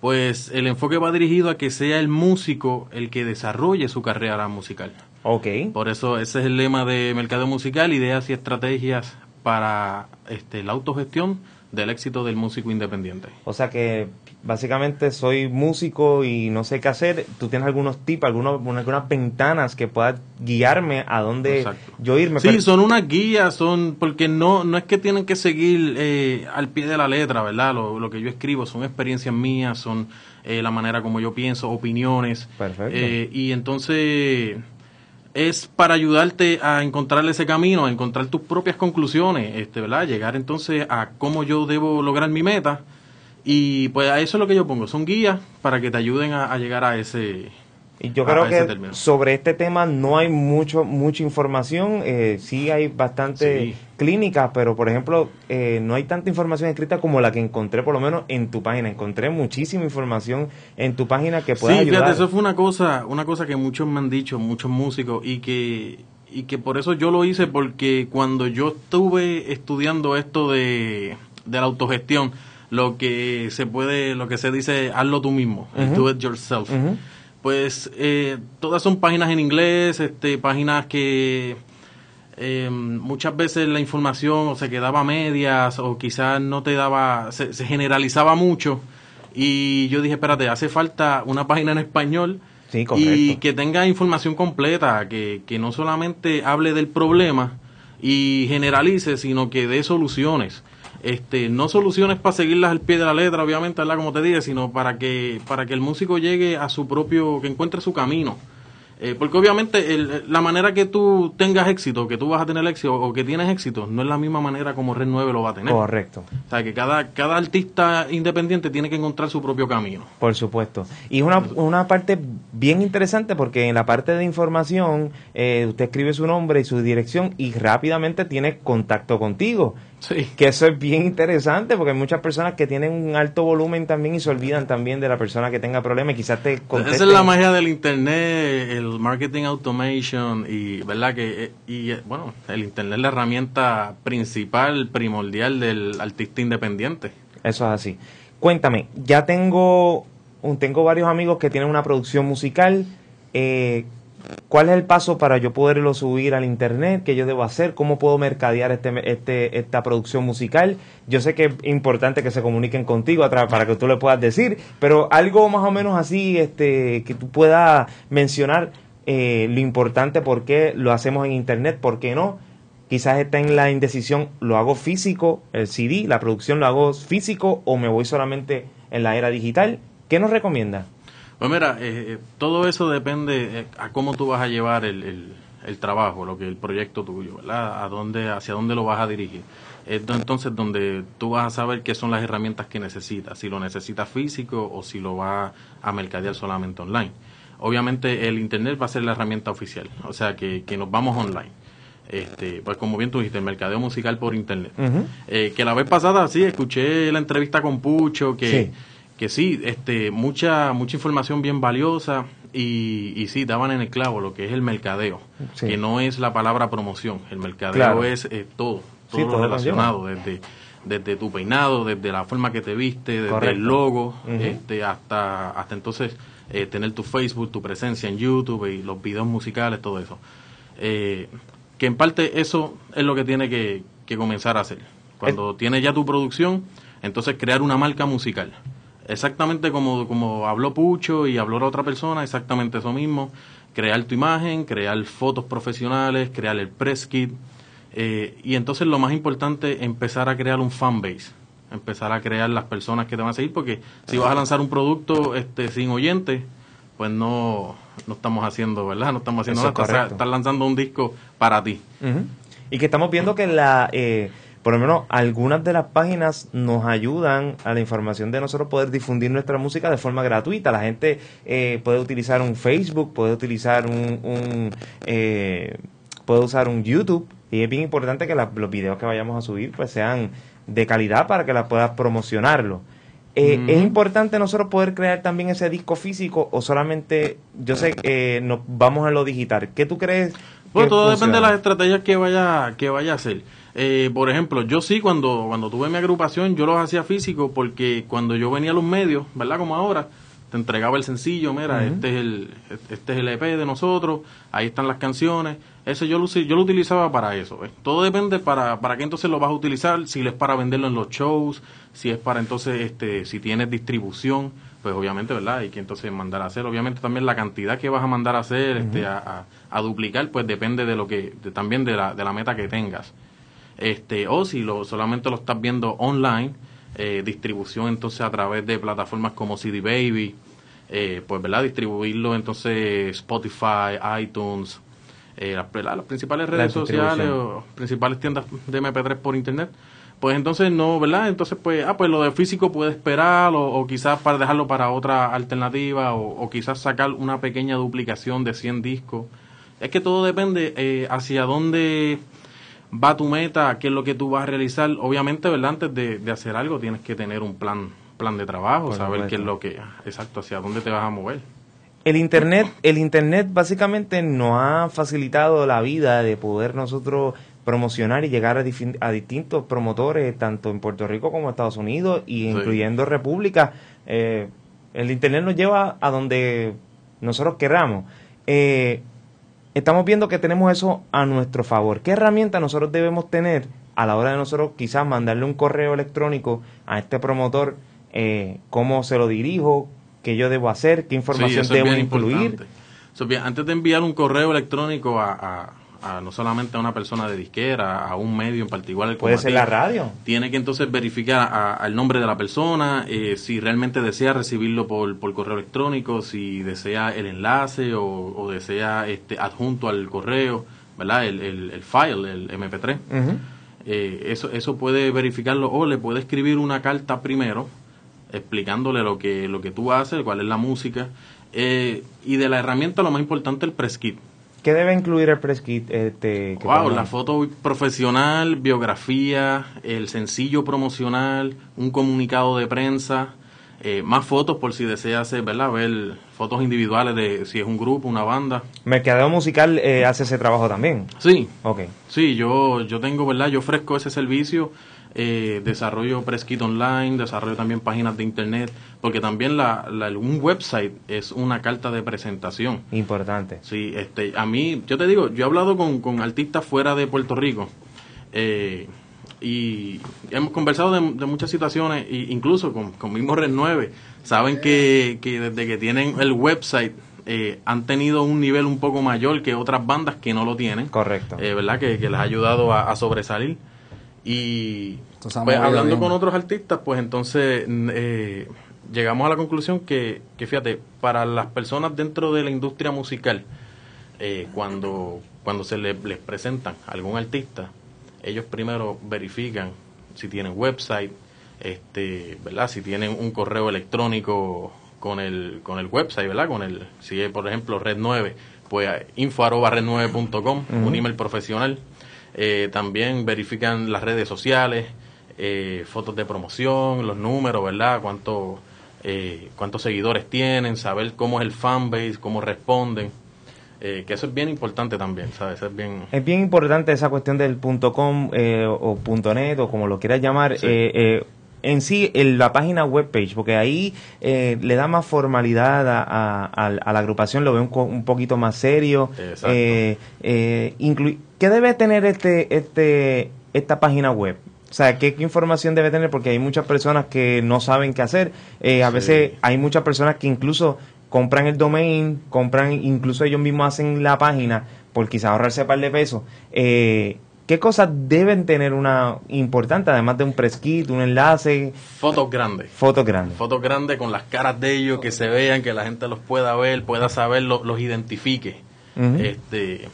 pues el enfoque va dirigido a que sea el músico el que desarrolle su carrera musical. Ok. Por eso ese es el lema de Mercado Musical, ideas y estrategias para este, la autogestión del éxito del músico independiente. O sea que básicamente soy músico y no sé qué hacer. ¿Tú tienes algunos tips, algunos, algunas ventanas que puedan guiarme a dónde Exacto. yo irme? Sí, son unas guías, son porque no no es que tienen que seguir eh, al pie de la letra, ¿verdad? Lo, lo que yo escribo son experiencias mías, son eh, la manera como yo pienso, opiniones. Perfecto. Eh, y entonces es para ayudarte a encontrar ese camino, a encontrar tus propias conclusiones, este, ¿verdad? Llegar entonces a cómo yo debo lograr mi meta. Y pues a eso es lo que yo pongo, son guías para que te ayuden a, a llegar a ese, Y yo a- creo que término. sobre este tema no hay mucho mucha información. Eh, sí hay bastante Sí. clínicas, pero por ejemplo eh, no hay tanta información escrita como la que encontré por lo menos en tu página. Encontré muchísima información en tu página que pueda sí, ayudar. fíjate, eso fue una cosa, una cosa que muchos me han dicho, muchos músicos, y que, y que por eso yo lo hice, porque cuando yo estuve estudiando esto de, de la autogestión, lo que se puede, lo que se dice, hazlo tú mismo, el Ujú. do it yourself. Ujú. Pues eh, todas son páginas en inglés, este, páginas que eh, muchas veces la información o se quedaba a medias o quizás no te daba, se, se generalizaba mucho y yo dije, espérate, hace falta una página en español Sí, y que tenga información completa, que, que no solamente hable del problema y generalice, sino que dé soluciones. Este, no soluciones para seguirlas al pie de la letra, obviamente, ¿verdad? como te dije, sino para que, para que el músico llegue a su propio, que encuentre su camino. Eh, porque obviamente el- la manera que tú tengas éxito, que tú vas a tener éxito o que tienes éxito, no es la misma manera como Red 9 lo va a tener. Correcto. O sea, que cada, cada artista independiente tiene que encontrar su propio camino. Por supuesto. Y es una, una parte bien interesante porque en la parte de información eh, usted escribe su nombre y su dirección y rápidamente tiene contacto contigo. Que eso es bien interesante porque hay muchas personas que tienen un alto volumen también y se olvidan también de la persona que tenga problemas quizás te Esa contesten. es la magia del internet, el marketing automation y verdad que eh, y eh, bueno, el internet es la herramienta principal, primordial del artista independiente. Eso es así. Cuéntame, ya tengo, tengo varios amigos que tienen una producción musical. eh, ¿Cuál es el paso para yo poderlo subir al internet? ¿Qué yo debo hacer? ¿Cómo puedo mercadear este, este, esta producción musical? Yo sé que es importante que se comuniquen contigo para que tú le puedas decir, pero algo más o menos así este, que tú puedas mencionar eh, lo importante, por qué lo hacemos en internet, por qué no. Quizás está en la indecisión, lo hago físico, el CD, la producción lo hago físico o me voy solamente en la era digital. ¿Qué nos recomienda? Pues mira, eh, eh, todo eso depende eh, a cómo tú vas a llevar el, el- el trabajo, lo que el proyecto tuyo, ¿verdad? A dónde, hacia dónde lo vas a dirigir. Es do- entonces donde tú vas a saber qué son las herramientas que necesitas, si lo necesitas físico o si lo vas a mercadear solamente online. Obviamente el internet va a ser la herramienta oficial, o sea que, que nos vamos online. Este, pues como bien tú dijiste, el mercadeo musical por internet. Eh, que la vez pasada sí escuché la entrevista con Pucho que Sí. Que sí este mucha mucha información bien valiosa y, y sí daban en el clavo lo que es el mercadeo Sí. que no es la palabra promoción el mercadeo Claro. es eh, todo todo Sí, lo relacionado desde desde tu peinado desde la forma que te viste desde Correcto. el logo este hasta hasta entonces eh, tener tu Facebook tu presencia en YouTube y los videos musicales todo eso eh, que en parte eso es lo que tiene que, que comenzar a hacer. Cuando tienes ya tu producción, entonces crear una marca musical. Exactamente como, como habló Pucho y habló la otra persona, exactamente eso mismo. Crear tu imagen, crear fotos profesionales, crear el press kit. eh, y entonces lo más importante, empezar a crear un fanbase. Empezar a crear las personas que te van a seguir, porque si vas a lanzar un producto este, sin oyentes, pues no, no estamos haciendo, ¿verdad? No estamos haciendo Eso es nada. Estás, lanzando un disco para ti. Y que estamos viendo que la, eh, por lo menos algunas de las páginas nos ayudan a la información de nosotros poder difundir nuestra música de forma gratuita. La gente eh, puede utilizar un Facebook, puede utilizar un, un, eh, puede usar un YouTube y es bien importante que la- los videos que vayamos a subir pues sean de calidad para que la puedas promocionarlo. Eh. ¿Es importante nosotros poder crear también ese disco físico o solamente, yo sé que nos vamos a lo digital? ¿Qué tú crees? Bueno, todo depende de las estrategias que vaya, que vaya a hacer. Eh, por ejemplo, yo sí, cuando, cuando tuve mi agrupación, yo los hacía físico porque cuando yo venía a los medios, ¿verdad? Como ahora, te entregaba el sencillo, mira, este es el este es el EP de nosotros, ahí están las canciones. Eso yo lo, yo lo utilizaba para eso. ¿ves? Todo depende para, para qué entonces lo vas a utilizar, si es para venderlo en los shows, si es para entonces, este si tienes distribución, pues obviamente, ¿verdad? Hay que entonces mandar a hacer. Obviamente también la cantidad que vas a mandar a hacer, este, a, a- a duplicar, pues depende de lo que, de- también de la, de la meta que tengas. Este, o si lo, solamente lo estás viendo online, eh, distribución entonces a través de plataformas como CD Baby, eh, pues verdad, distribuirlo entonces Spotify, iTunes, eh, las, principales La redes sociales o principales tiendas de MP3 por internet. Pues entonces no, ¿verdad? Entonces pues, ah, pues lo de físico puede esperar o, o quizás para dejarlo para otra alternativa o, o quizás sacar una pequeña duplicación de 100 discos. Es que todo depende eh, hacia dónde va tu meta, qué es lo que tú vas a realizar. Obviamente, ¿verdad? Antes de, de hacer algo tienes que tener un plan plan de trabajo, Por saber qué es lo que, exacto, hacia dónde te vas a mover. El internet, el internet básicamente nos ha facilitado la vida de poder nosotros promocionar y llegar a distintos promotores, tanto en Puerto Rico como en Estados Unidos, y incluyendo República. Eh, el internet nos lleva a donde nosotros queramos. Eh, estamos viendo que tenemos eso a nuestro favor. ¿Qué herramienta nosotros debemos tener a la hora de nosotros quizás mandarle un correo electrónico a este promotor? Eh, ¿Cómo se lo dirijo? ¿Qué yo debo hacer? ¿Qué información Sí, eso es debo incluir? Eso es bien. Antes de enviar un correo electrónico a, a- a no solamente a una persona de disquera, a un medio en particular. Puede ser la radio. Tiene que entonces verificar a- al nombre de la persona, eh, si realmente desea recibirlo por, por correo electrónico, si desea el enlace o, o desea este adjunto al correo, ¿verdad? El, el, el file, el MP3. Ujú. Eh, eso, eso puede verificarlo o le puede escribir una carta primero explicándole lo que, lo que tú haces, cuál es la música. eh, y de la herramienta lo más importante el press kit. ¿Qué debe incluir el press kit? Este, que Wow, la foto profesional, biografía, el sencillo promocional, un comunicado de prensa, eh, más fotos por si deseas hacer, ¿verdad? ver fotos individuales de si es un grupo, una banda. Mercadeo musical eh, hace ese trabajo también. Sí. Ok. Sí, yo, yo tengo, ¿verdad? Yo ofrezco ese servicio, eh, desarrollo press kit online, desarrollo también páginas de internet, porque también la, la- un website es una carta de presentación. Importante. Sí, este, a mí, yo te digo, yo he hablado con, con artistas fuera de Puerto Rico eh, y hemos conversado de, de muchas situaciones, e incluso con, con mismo Red 9, saben que, que desde que tienen el website eh, han tenido un nivel un poco mayor que otras bandas que no lo tienen. Correcto. Eh, ¿Verdad? Que, que les ha ayudado a, a sobresalir. Y Entonces, pues, hablando con otros artistas, pues entonces eh, llegamos a la conclusión que, que, fíjate, para las personas dentro de la industria musical, eh, cuando, cuando se le- les presentan a algún artista, ellos primero verifican si tienen website, este, ¿verdad? Si tienen un correo electrónico con el, con el website, ¿verdad? Con el, si es, por ejemplo, Red 9, pues info arroba red9.com, Ujú. un email profesional. Eh, también verifican las redes sociales, eh, fotos de promoción, los números, ¿verdad? Cuánto, eh, cuántos seguidores tienen, saber cómo es el fanbase, cómo responden. Eh, que eso es bien importante también, ¿sabes? Eso es bien... Es bien importante esa cuestión del punto .com eh, o punto .net o como lo quieras llamar. Sí. eh, eh, en sí, en la página webpage, porque ahí eh, le da más formalidad a, a- a- a la agrupación, lo ve un, poquito más serio. Exacto. Eh, eh, ¿Qué debe tener este, este, esta página web? O sea, ¿qué, qué información debe tener? Porque hay muchas personas que no saben qué hacer. Eh, a Sí. veces hay muchas personas que incluso compran el domain, compran, incluso ellos mismos hacen la página por quizás ahorrarse un par de pesos. Eh, ¿Qué cosas deben tener una importante, además de un press kit, un enlace, Fotos grandes. fotos grandes? Fotos grandes con las caras de ellos, que se vean, que la gente los pueda ver, pueda saber, lo- los identifique. Este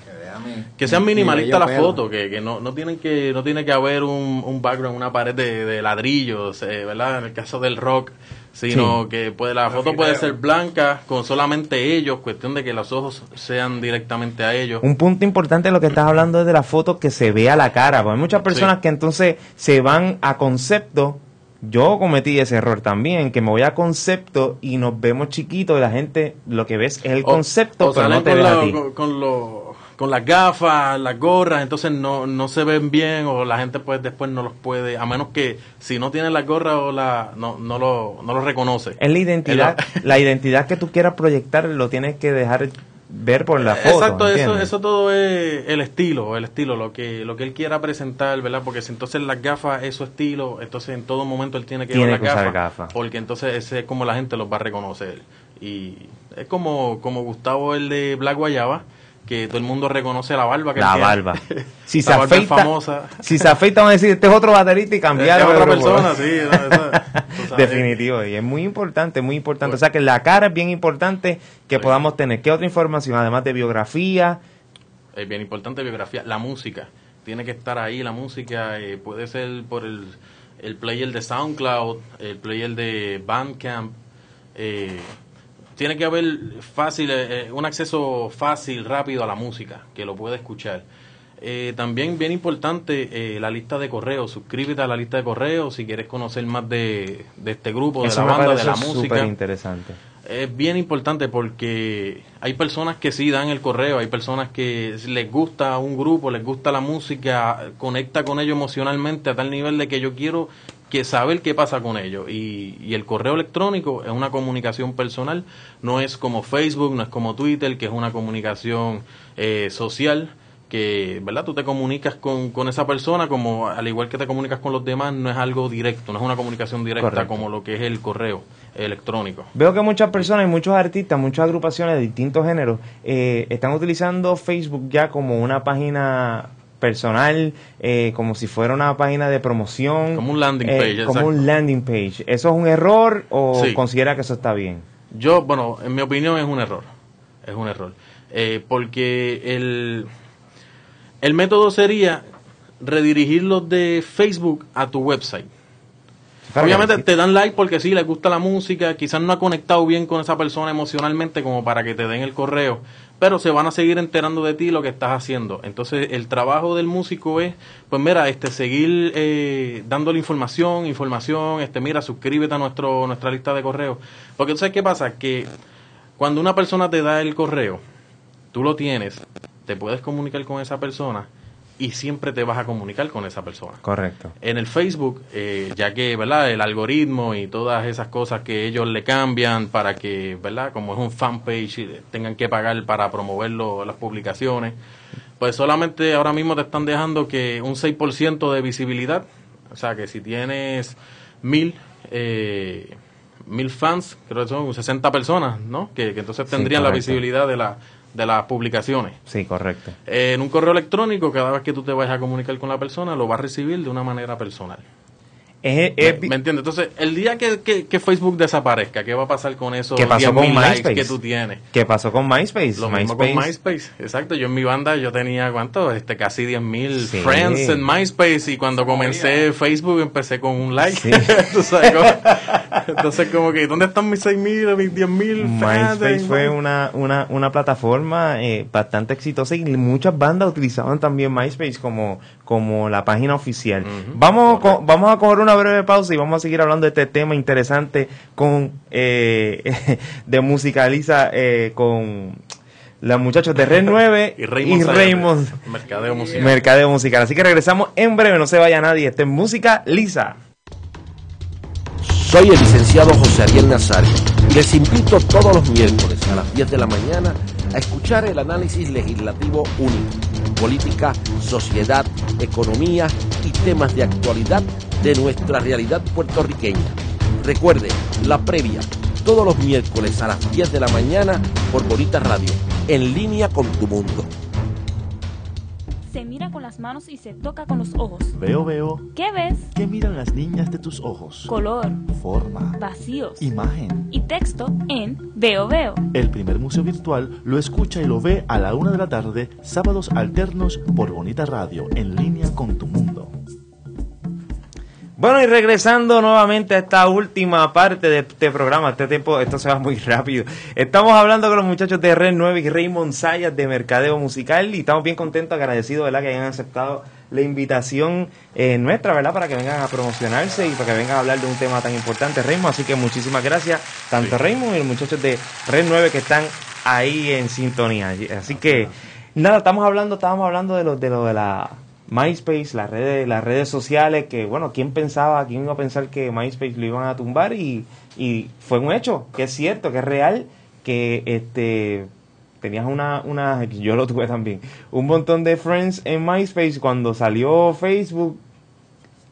que sean mi minimalistas las fotos que, que no, no tienen que no tiene que haber un, un background una pared de, de ladrillos eh, verdad en el caso del rock sino Sí. que puede la foto puede ser blanca con solamente ellos cuestión de que los ojos sean directamente a ellos Un punto importante de lo que estás hablando es de la foto que se vea la cara, porque hay muchas personas Sí. que entonces se van a concepto. Yo cometí ese error también, que me voy a concepto y nos vemos chiquitos y la gente lo que ves es el O- concepto, o pero no te con, a ti. con, con lo- con las gafas, las gorras, entonces no, no se ven bien o la gente pues después no los puede, a menos que si no tienen la gorra o la no, no lo no lo reconoce. Es la identidad, la identidad que tú quieras proyectar lo tienes que dejar ver por la foto. Exacto, eso, eso todo es el estilo, el estilo, lo que lo que él quiera presentar, ¿verdad? Porque si entonces las gafas es su estilo, entonces en todo momento él tiene que Tiene llevar las gafas. porque entonces ese es como la gente los va a reconocer. Y es como como Gustavo el de Black Guayaba, que todo el mundo reconoce la barba que La tiene. barba. <laughs> Si se barba es afeita, famosa. si se afeita van a decir, este es otro baterista y cambiar. Este es otra persona, sí, no. <laughs> Definitivo, y es muy importante, muy importante. O sea que la cara es bien importante que podamos tener. ¿Qué otra información? Además de biografía, es bien importante biografía, la música, tiene que estar ahí la música, eh, puede ser por el, el player de SoundCloud, el player de Bandcamp, eh, tiene que haber fácil, eh, eh, un acceso fácil, rápido a la música, que lo pueda escuchar. Eh, también bien importante eh, la lista de correos, suscríbete a la lista de correos si quieres conocer más de, de este grupo, de la banda, de la música. interesante. Es bien importante porque hay personas que sí dan el correo, hay personas que les gusta un grupo, les gusta la música, conecta con ellos emocionalmente a tal nivel de que yo quiero que saber qué pasa con ellos. Y, y el correo electrónico es una comunicación personal, no es como Facebook, no es como Twitter, que es una comunicación eh, social que, ¿verdad? Tú te comunicas con, con esa persona como al igual que te comunicas con los demás, no es algo directo, no es una comunicación directa Correcto. como lo que es el correo electrónico. Veo que muchas personas y muchos artistas, muchas agrupaciones de distintos géneros eh, están utilizando Facebook ya como una página personal, eh, como si fuera una página de promoción. Como un landing eh, page, como un landing page. ¿Eso es un error o Sí. considera que eso está bien? Yo, bueno, en mi opinión es un error. Es un error. Eh, porque el, el método sería redirigirlos de Facebook a tu website. Obviamente te dan like porque sí, les gusta la música, quizás no ha conectado bien con esa persona emocionalmente como para que te den el correo, pero se van a seguir enterando de ti lo que estás haciendo. Entonces el trabajo del músico es, pues mira, este seguir eh, dándole información, información, este mira, suscríbete a nuestro, nuestra lista de correos. Porque tú sabes qué pasa, que cuando una persona te da el correo, tú lo tienes, te puedes comunicar con esa persona y siempre te vas a comunicar con esa persona. Correcto. En el Facebook, eh, ya que, ¿verdad? El algoritmo y todas esas cosas que ellos le cambian para que, ¿verdad? Como es un fanpage, tengan que pagar para promoverlo, las publicaciones. Pues solamente ahora mismo te están dejando que un 6% de visibilidad. O sea, que si tienes mil, eh, mil fans, creo que son 60 personas, ¿no? Que, que entonces Sí, tendrían la visibilidad de, la, de las publicaciones. Sí, correcto. Eh, en un correo electrónico, cada vez que tú te vayas a comunicar con la persona, lo vas a recibir de una manera personal. Es- ¿Me, es- me entiendes? Entonces, el día que, que- que Facebook desaparezca, ¿qué va a pasar con esos ¿Qué pasó 10.000 con likes MySpace? que tú tienes? ¿Qué pasó con MySpace? Lo mismo con MySpace, exacto. Yo en mi banda yo tenía, ¿cuánto? Este, casi 10.000 Sí. friends en MySpace y cuando comencé Facebook empecé con un like. Sí. <laughs> Tú sabes, como- entonces, como que, ¿dónde están mis 6.000 o mis 10.000 fans? MySpace fue una, una, una plataforma eh, bastante exitosa y muchas bandas utilizaban también MySpace como, como la página oficial. vamos, co- vamos a coger una breve pausa y vamos a seguir hablando de este tema interesante con eh, <laughs> de musicaliza eh, con los muchachos de Red 9 <laughs> Y Raymond. Mercadeo musical. Mercadeo Musical. Así que regresamos en breve, no se vaya nadie. Este es Música Lisa. Soy el licenciado José Ariel Nazario y les invito todos los miércoles a las 10 de la mañana a escuchar el análisis legislativo único, política, sociedad, economía y temas de actualidad de nuestra realidad puertorriqueña. Recuerde, la previa, todos los miércoles a las 10 de la mañana por Bonita Radio, en línea con tu mundo. Se mira con las manos y se toca con los ojos. Veo, veo. ¿Qué ves? ¿Qué miran las niñas de tus ojos? Color, Forma. vacíos Imagen. y texto en Veo Veo. El primer museo virtual lo escucha y lo ve a la una de la tarde, sábados alternos por Bonita Radio, en línea con tu mundo. Bueno, y regresando nuevamente a esta última parte de este programa, este tiempo, esto se va muy rápido. Estamos hablando con los muchachos de Red 9 y Raymond Sayas de Mercadeo Musical y estamos bien contentos, agradecidos, ¿verdad? Que hayan aceptado la invitación eh, nuestra, ¿verdad? Para que vengan a promocionarse y para que vengan a hablar de un tema tan importante, Raymond. Así que muchísimas gracias, tanto Raymond y los muchachos de Red 9 que están ahí en sintonía. Así que, nada, estamos hablando, estábamos hablando de lo de, lo de la MySpace, las redes, las redes sociales, que bueno, ¿quién pensaba, quién iba a pensar que MySpace lo iban a tumbar? Y, y fue un hecho, que es cierto, que es real, que este tenías una, una, <laughs> yo lo tuve también, un montón de friends en MySpace cuando salió Facebook,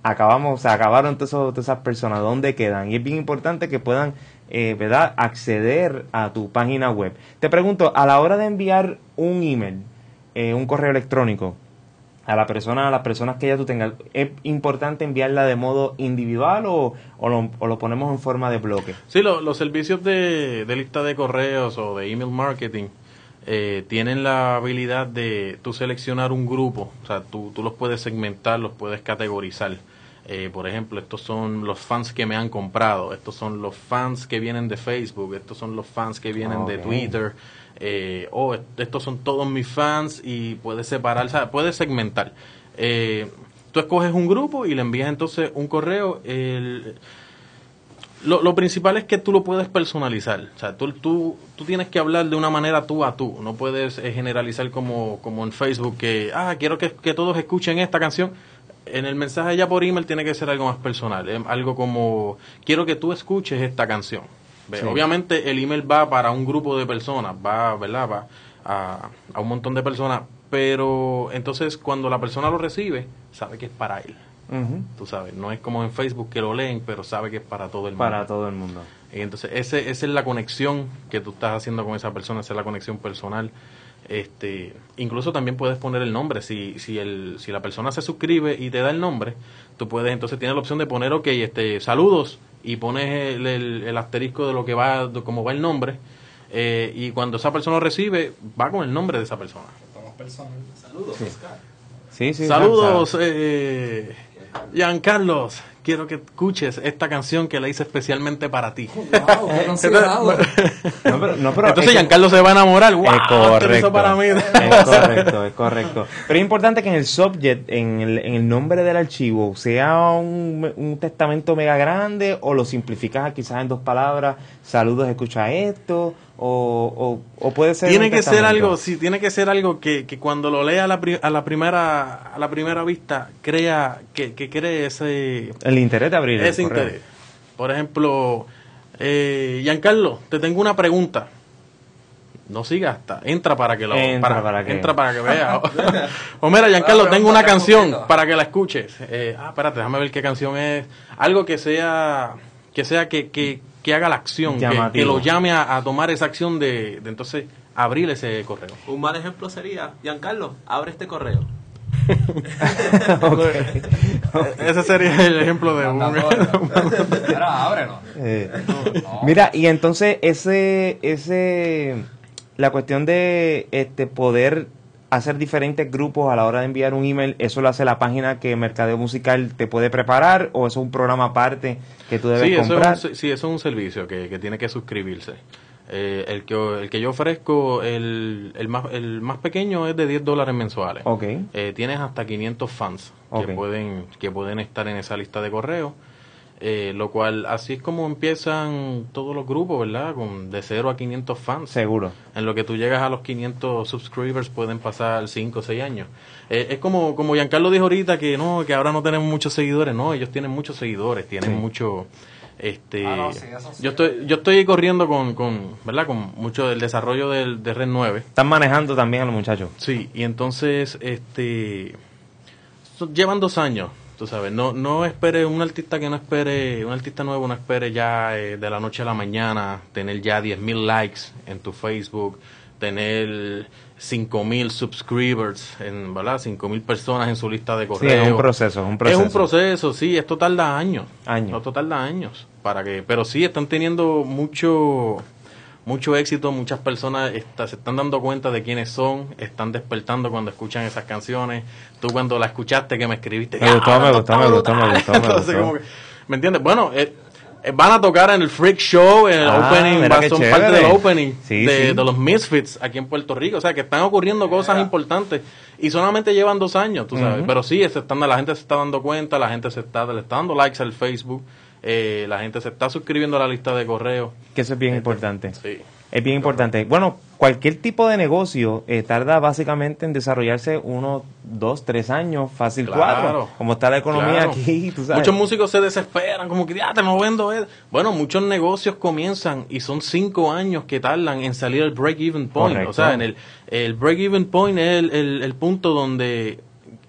acabamos, se acabaron esos- todas esas personas, ¿dónde quedan? Y es bien importante que puedan, eh, ¿verdad?, acceder a tu página web. Te pregunto, a la hora de enviar un email, eh, un correo electrónico, a la persona, a las personas que ya tú tengas, ¿es importante enviarla de modo individual o, o, lo, o lo ponemos en forma de bloque? Sí, lo- los servicios de, de lista de correos o de email marketing eh, tienen la habilidad de tú seleccionar un grupo, o sea, tú, tú los puedes segmentar, los puedes categorizar. Eh, por ejemplo, estos son los fans que me han comprado, estos son los fans que vienen de Facebook, estos son los fans que vienen de. Twitter, eh, o est- estos son todos mis fans y puedes separar, sea, puedes segmentar. Eh, tú escoges un grupo y le envías entonces un correo. Lo, lo principal es que tú lo puedes personalizar. O sea, tú, tú, tú tienes que hablar de una manera tú a tú. No puedes eh, generalizar como, como en Facebook que, ah, quiero que, que todos escuchen esta canción. En el mensaje ya por email tiene que ser algo más personal. algo como, quiero que tú escuches esta canción. Sí. Obviamente el email va para un grupo de personas, va, ¿verdad? Va a, a un montón de personas. Pero entonces cuando la persona lo recibe, sabe que es para él. Tú sabes, no es como en Facebook que lo leen, pero sabe que es para todo el mundo. Para todo el mundo. Y entonces, ese, esa es la conexión que tú estás haciendo con esa persona, esa es la conexión personal. Este, incluso también puedes poner el nombre. Si, si, el, si la persona se suscribe y te da el nombre, tú puedes, entonces tienes la opción de poner, ok, este, saludos, y pones el, el- el asterisco de lo que va, de cómo va el nombre. eh, y cuando esa persona lo recibe, va con el nombre de esa persona. Saludos, Sí. Sí, sí. Saludos, eh, Giancarlos. Quiero que escuches esta canción que la hice especialmente para ti. <laughs> <laughs> No, pero- no, pero Entonces Giancarlo se va a enamorar. ¡Wow! Es correcto. para mí. Es correcto, es correcto. Pero es importante que en el subject, en el, en el nombre del archivo, sea un, un testamento mega grande o lo simplificas quizás en dos palabras. Saludos, escucha esto. O, o, o puede ser. tiene que ser algo, sí, tiene que ser algo que, que cuando lo lea a la, pri- a la primera a la primera vista crea que, que cree ese El interés de abrir ese interés. Por ejemplo, eh, Giancarlo, te tengo una pregunta. No sigas hasta, entra para que lo Entra para, para que- entra para que vea. <laughs> <laughs> o mira, Giancarlo, tengo una canción para que la escuches. Eh, ah, espérate, déjame ver qué canción es. Algo que sea que sea que, que, que haga la acción, que, lo llame a, a tomar esa acción de, de entonces abrir ese correo. Un mal ejemplo sería, Giancarlo, abre este correo. <laughs> <laughs> Ese sería el ejemplo de un... <laughs> ábrelo. Eh, Mira, y entonces ese, ese, la cuestión de este poder hacer diferentes grupos a la hora de enviar un email, eso lo hace la página que Mercadeo Musical te puede preparar o eso es un programa aparte que tú debes sí, eso comprar. es un, sí, eso es un servicio que, que tiene que suscribirse. Eh, el, que, el que yo ofrezco, el, el, más, el más pequeño es de 10 dólares mensuales. Ok. Eh, tienes hasta 500 fans que, pueden, que pueden estar en esa lista de correo. Eh, lo cual, así es como empiezan todos los grupos, ¿verdad? Con de 0 a 500 fans. Seguro. En lo que tú llegas a los 500 subscribers pueden pasar 5 o 6 años. Eh, es como, como Giancarlo dijo ahorita que no, que ahora no tenemos muchos seguidores. No, ellos tienen muchos seguidores, tienen Sí. mucho... Este, Ah, no, sí, eso sí. yo estoy yo estoy corriendo con, con verdad con mucho del desarrollo del de red 9 Están manejando también a los muchachos. Sí, y entonces, este, so- llevan dos años, tú sabes, no, no espere, un artista que no espere, un artista nuevo no espere ya eh, de la noche a la mañana tener ya 10.000 likes en tu Facebook, tener 5.000 subscribers, en, ¿verdad? 5.000 personas en su lista de Sí, correo. es un proceso, es un proceso. Es un proceso, sí, esto tarda años. Años. Esto tarda años. Para que, pero sí, están teniendo mucho mucho éxito, muchas personas está- se están dando cuenta de quiénes son, están despertando cuando escuchan esas canciones. Tú cuando la escuchaste que me escribiste, Me gustó, "Ah, me gustó, me gustó, me brutal". gustó, me Entonces, gustó. como que- ¿Me entiendes? Bueno, eh, eh, van a tocar en el Freak Show, en el Ah, opening, va- son chévere. parte del opening Sí, de, sí. de los Misfits aquí en Puerto Rico. O sea, que están ocurriendo cosas importantes y solamente llevan dos años, tú sabes. Pero sí, se están, la gente se está dando cuenta, la gente se está, le está dando likes al Facebook, eh, la gente se está suscribiendo a la lista de correo. Que eso es bien importante. Sí. Es bien importante. Bueno, cualquier tipo de negocio eh, tarda básicamente en desarrollarse uno, dos, tres años, fácil Claro. cuatro. Como está la economía Claro. aquí, tú sabes. Muchos músicos se desesperan, como que ya te no vendo. eh". Bueno, muchos negocios comienzan y son cinco años que tardan en salir el break-even point. Correcto. O sea, en el, el break-even point es el, el- el punto donde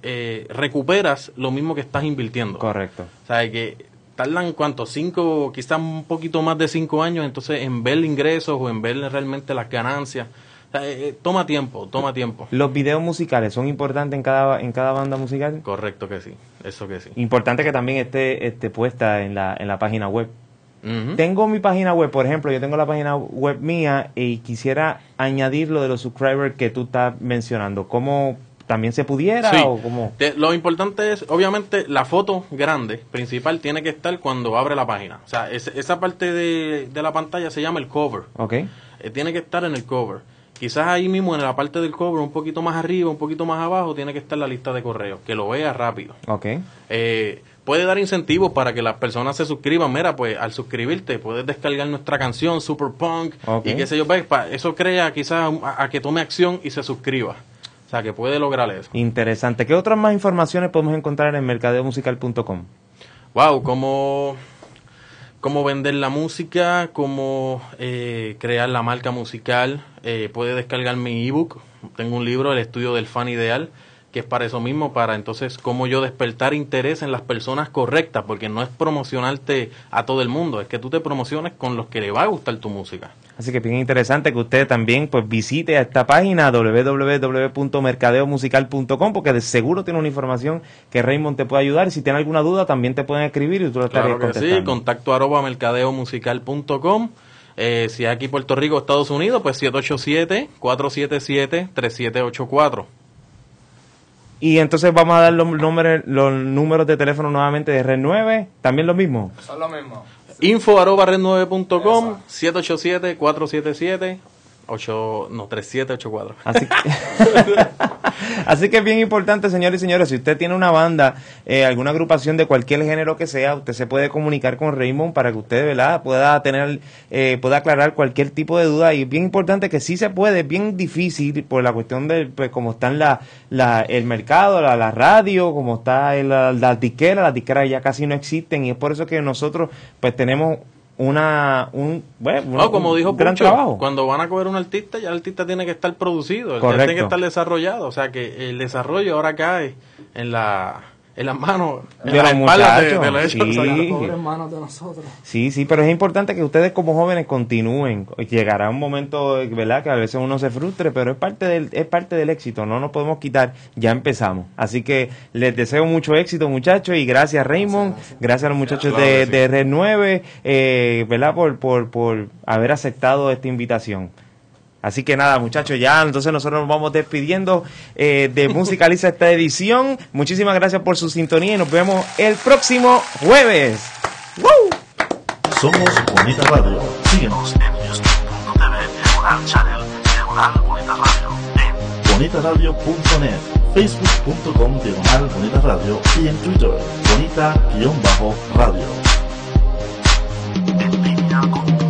eh, recuperas lo mismo que estás invirtiendo. Correcto. O sea, que tardan cuánto, cinco, quizás un poquito más de cinco años, entonces en ver ingresos o en ver realmente las ganancias. O sea, eh, eh, toma tiempo, toma tiempo. Los videos musicales son importantes en cada, en cada banda musical. Correcto que sí, eso que sí. Importante que también esté, esté puesta en la, en la página web. Tengo mi página web, por ejemplo, yo tengo la página web mía y quisiera añadir lo de los subscribers que tú estás mencionando. ¿Cómo también se pudiera Sí. o cómo? Te- lo importante es, obviamente, la foto grande, principal, tiene que estar cuando abre la página. O sea, es- esa parte de, de la pantalla se llama el cover. Ok. Eh, tiene que estar en el cover. Quizás ahí mismo en la parte del cover, un poquito más arriba, un poquito más abajo, tiene que estar la lista de correos, que lo vea rápido. Ok. Eh, puede dar incentivos para que las personas se suscriban. Mira, pues al suscribirte puedes descargar nuestra canción Super Punk y qué sé yo. pa- Eso crea quizás a, a que tome acción y se suscriba. O sea, que puede lograr eso. Interesante. ¿Qué otras más informaciones podemos encontrar en mercadeomusical.com? Wow, cómo, cómo vender la música, cómo eh, crear la marca musical. Eh, puede descargar mi ebook. Tengo un libro, El estudio del fan ideal, que es para eso mismo, para entonces cómo yo despertar interés en las personas correctas, porque no es promocionarte a todo el mundo, es que tú te promociones con los que le va a gustar tu música. Así que bien interesante que usted también pues visite a esta página www.mercadeomusical.com porque de seguro tiene una información que Raymond te puede ayudar. Si tiene alguna duda también te pueden escribir y tú lo estarías Claro que sí, contestando. contacto arroba mercadeomusical.com. Eh, si aquí Puerto Rico, Estados Unidos, pues 787-477-3784. Y entonces vamos a dar los números, los números de teléfono nuevamente de Red 9. También lo mismo. Son lo mismo. Info arroba red9.com 787-477 8, no, 3784. Así que, <laughs> así que es bien importante, señores y señores, si usted tiene una banda, eh, alguna agrupación de cualquier género que sea, usted se puede comunicar con Raymond para que usted, ¿verdad?, pueda tener, eh, pueda aclarar cualquier tipo de duda. Y es bien importante que sí se puede, es bien difícil por la cuestión de, pues, como están la, la, el mercado, la, la radio, como está el, la, las disqueras, las disqueras ya casi no existen y es por eso que nosotros, pues, tenemos una un bueno No, como un dijo gran Pucho, trabajo cuando van a coger un artista, ya el artista tiene que estar producido, Correcto. tiene que estar desarrollado. O sea que el desarrollo ahora cae en la en las manos, en De las los espaldas de, muchachos, de los sí. O sea, Las pobres manos de nosotros. Sí, sí, pero es importante que ustedes como jóvenes continúen. Llegará un momento, ¿verdad? Que a veces uno se frustre, pero es parte del, es parte del éxito. No nos podemos quitar. Ya empezamos. Así que les deseo mucho éxito, muchachos, y gracias, Raymond. Gracias, a los muchachos Claro de, sí. de Red 9, eh, ¿verdad? Por, por, por haber aceptado esta invitación. Así que nada, muchachos, ya entonces nosotros nos vamos despidiendo eh, de <laughs> Musicaliza esta edición. Muchísimas gracias por su sintonía y nos vemos el próximo jueves. ¡Woo! Somos Bonita Radio. Síguenos en youtube.tv, bonitaradio.net, facebook.com, diagonal Bonita Radio y en Twitter, bonita-radio. En línea con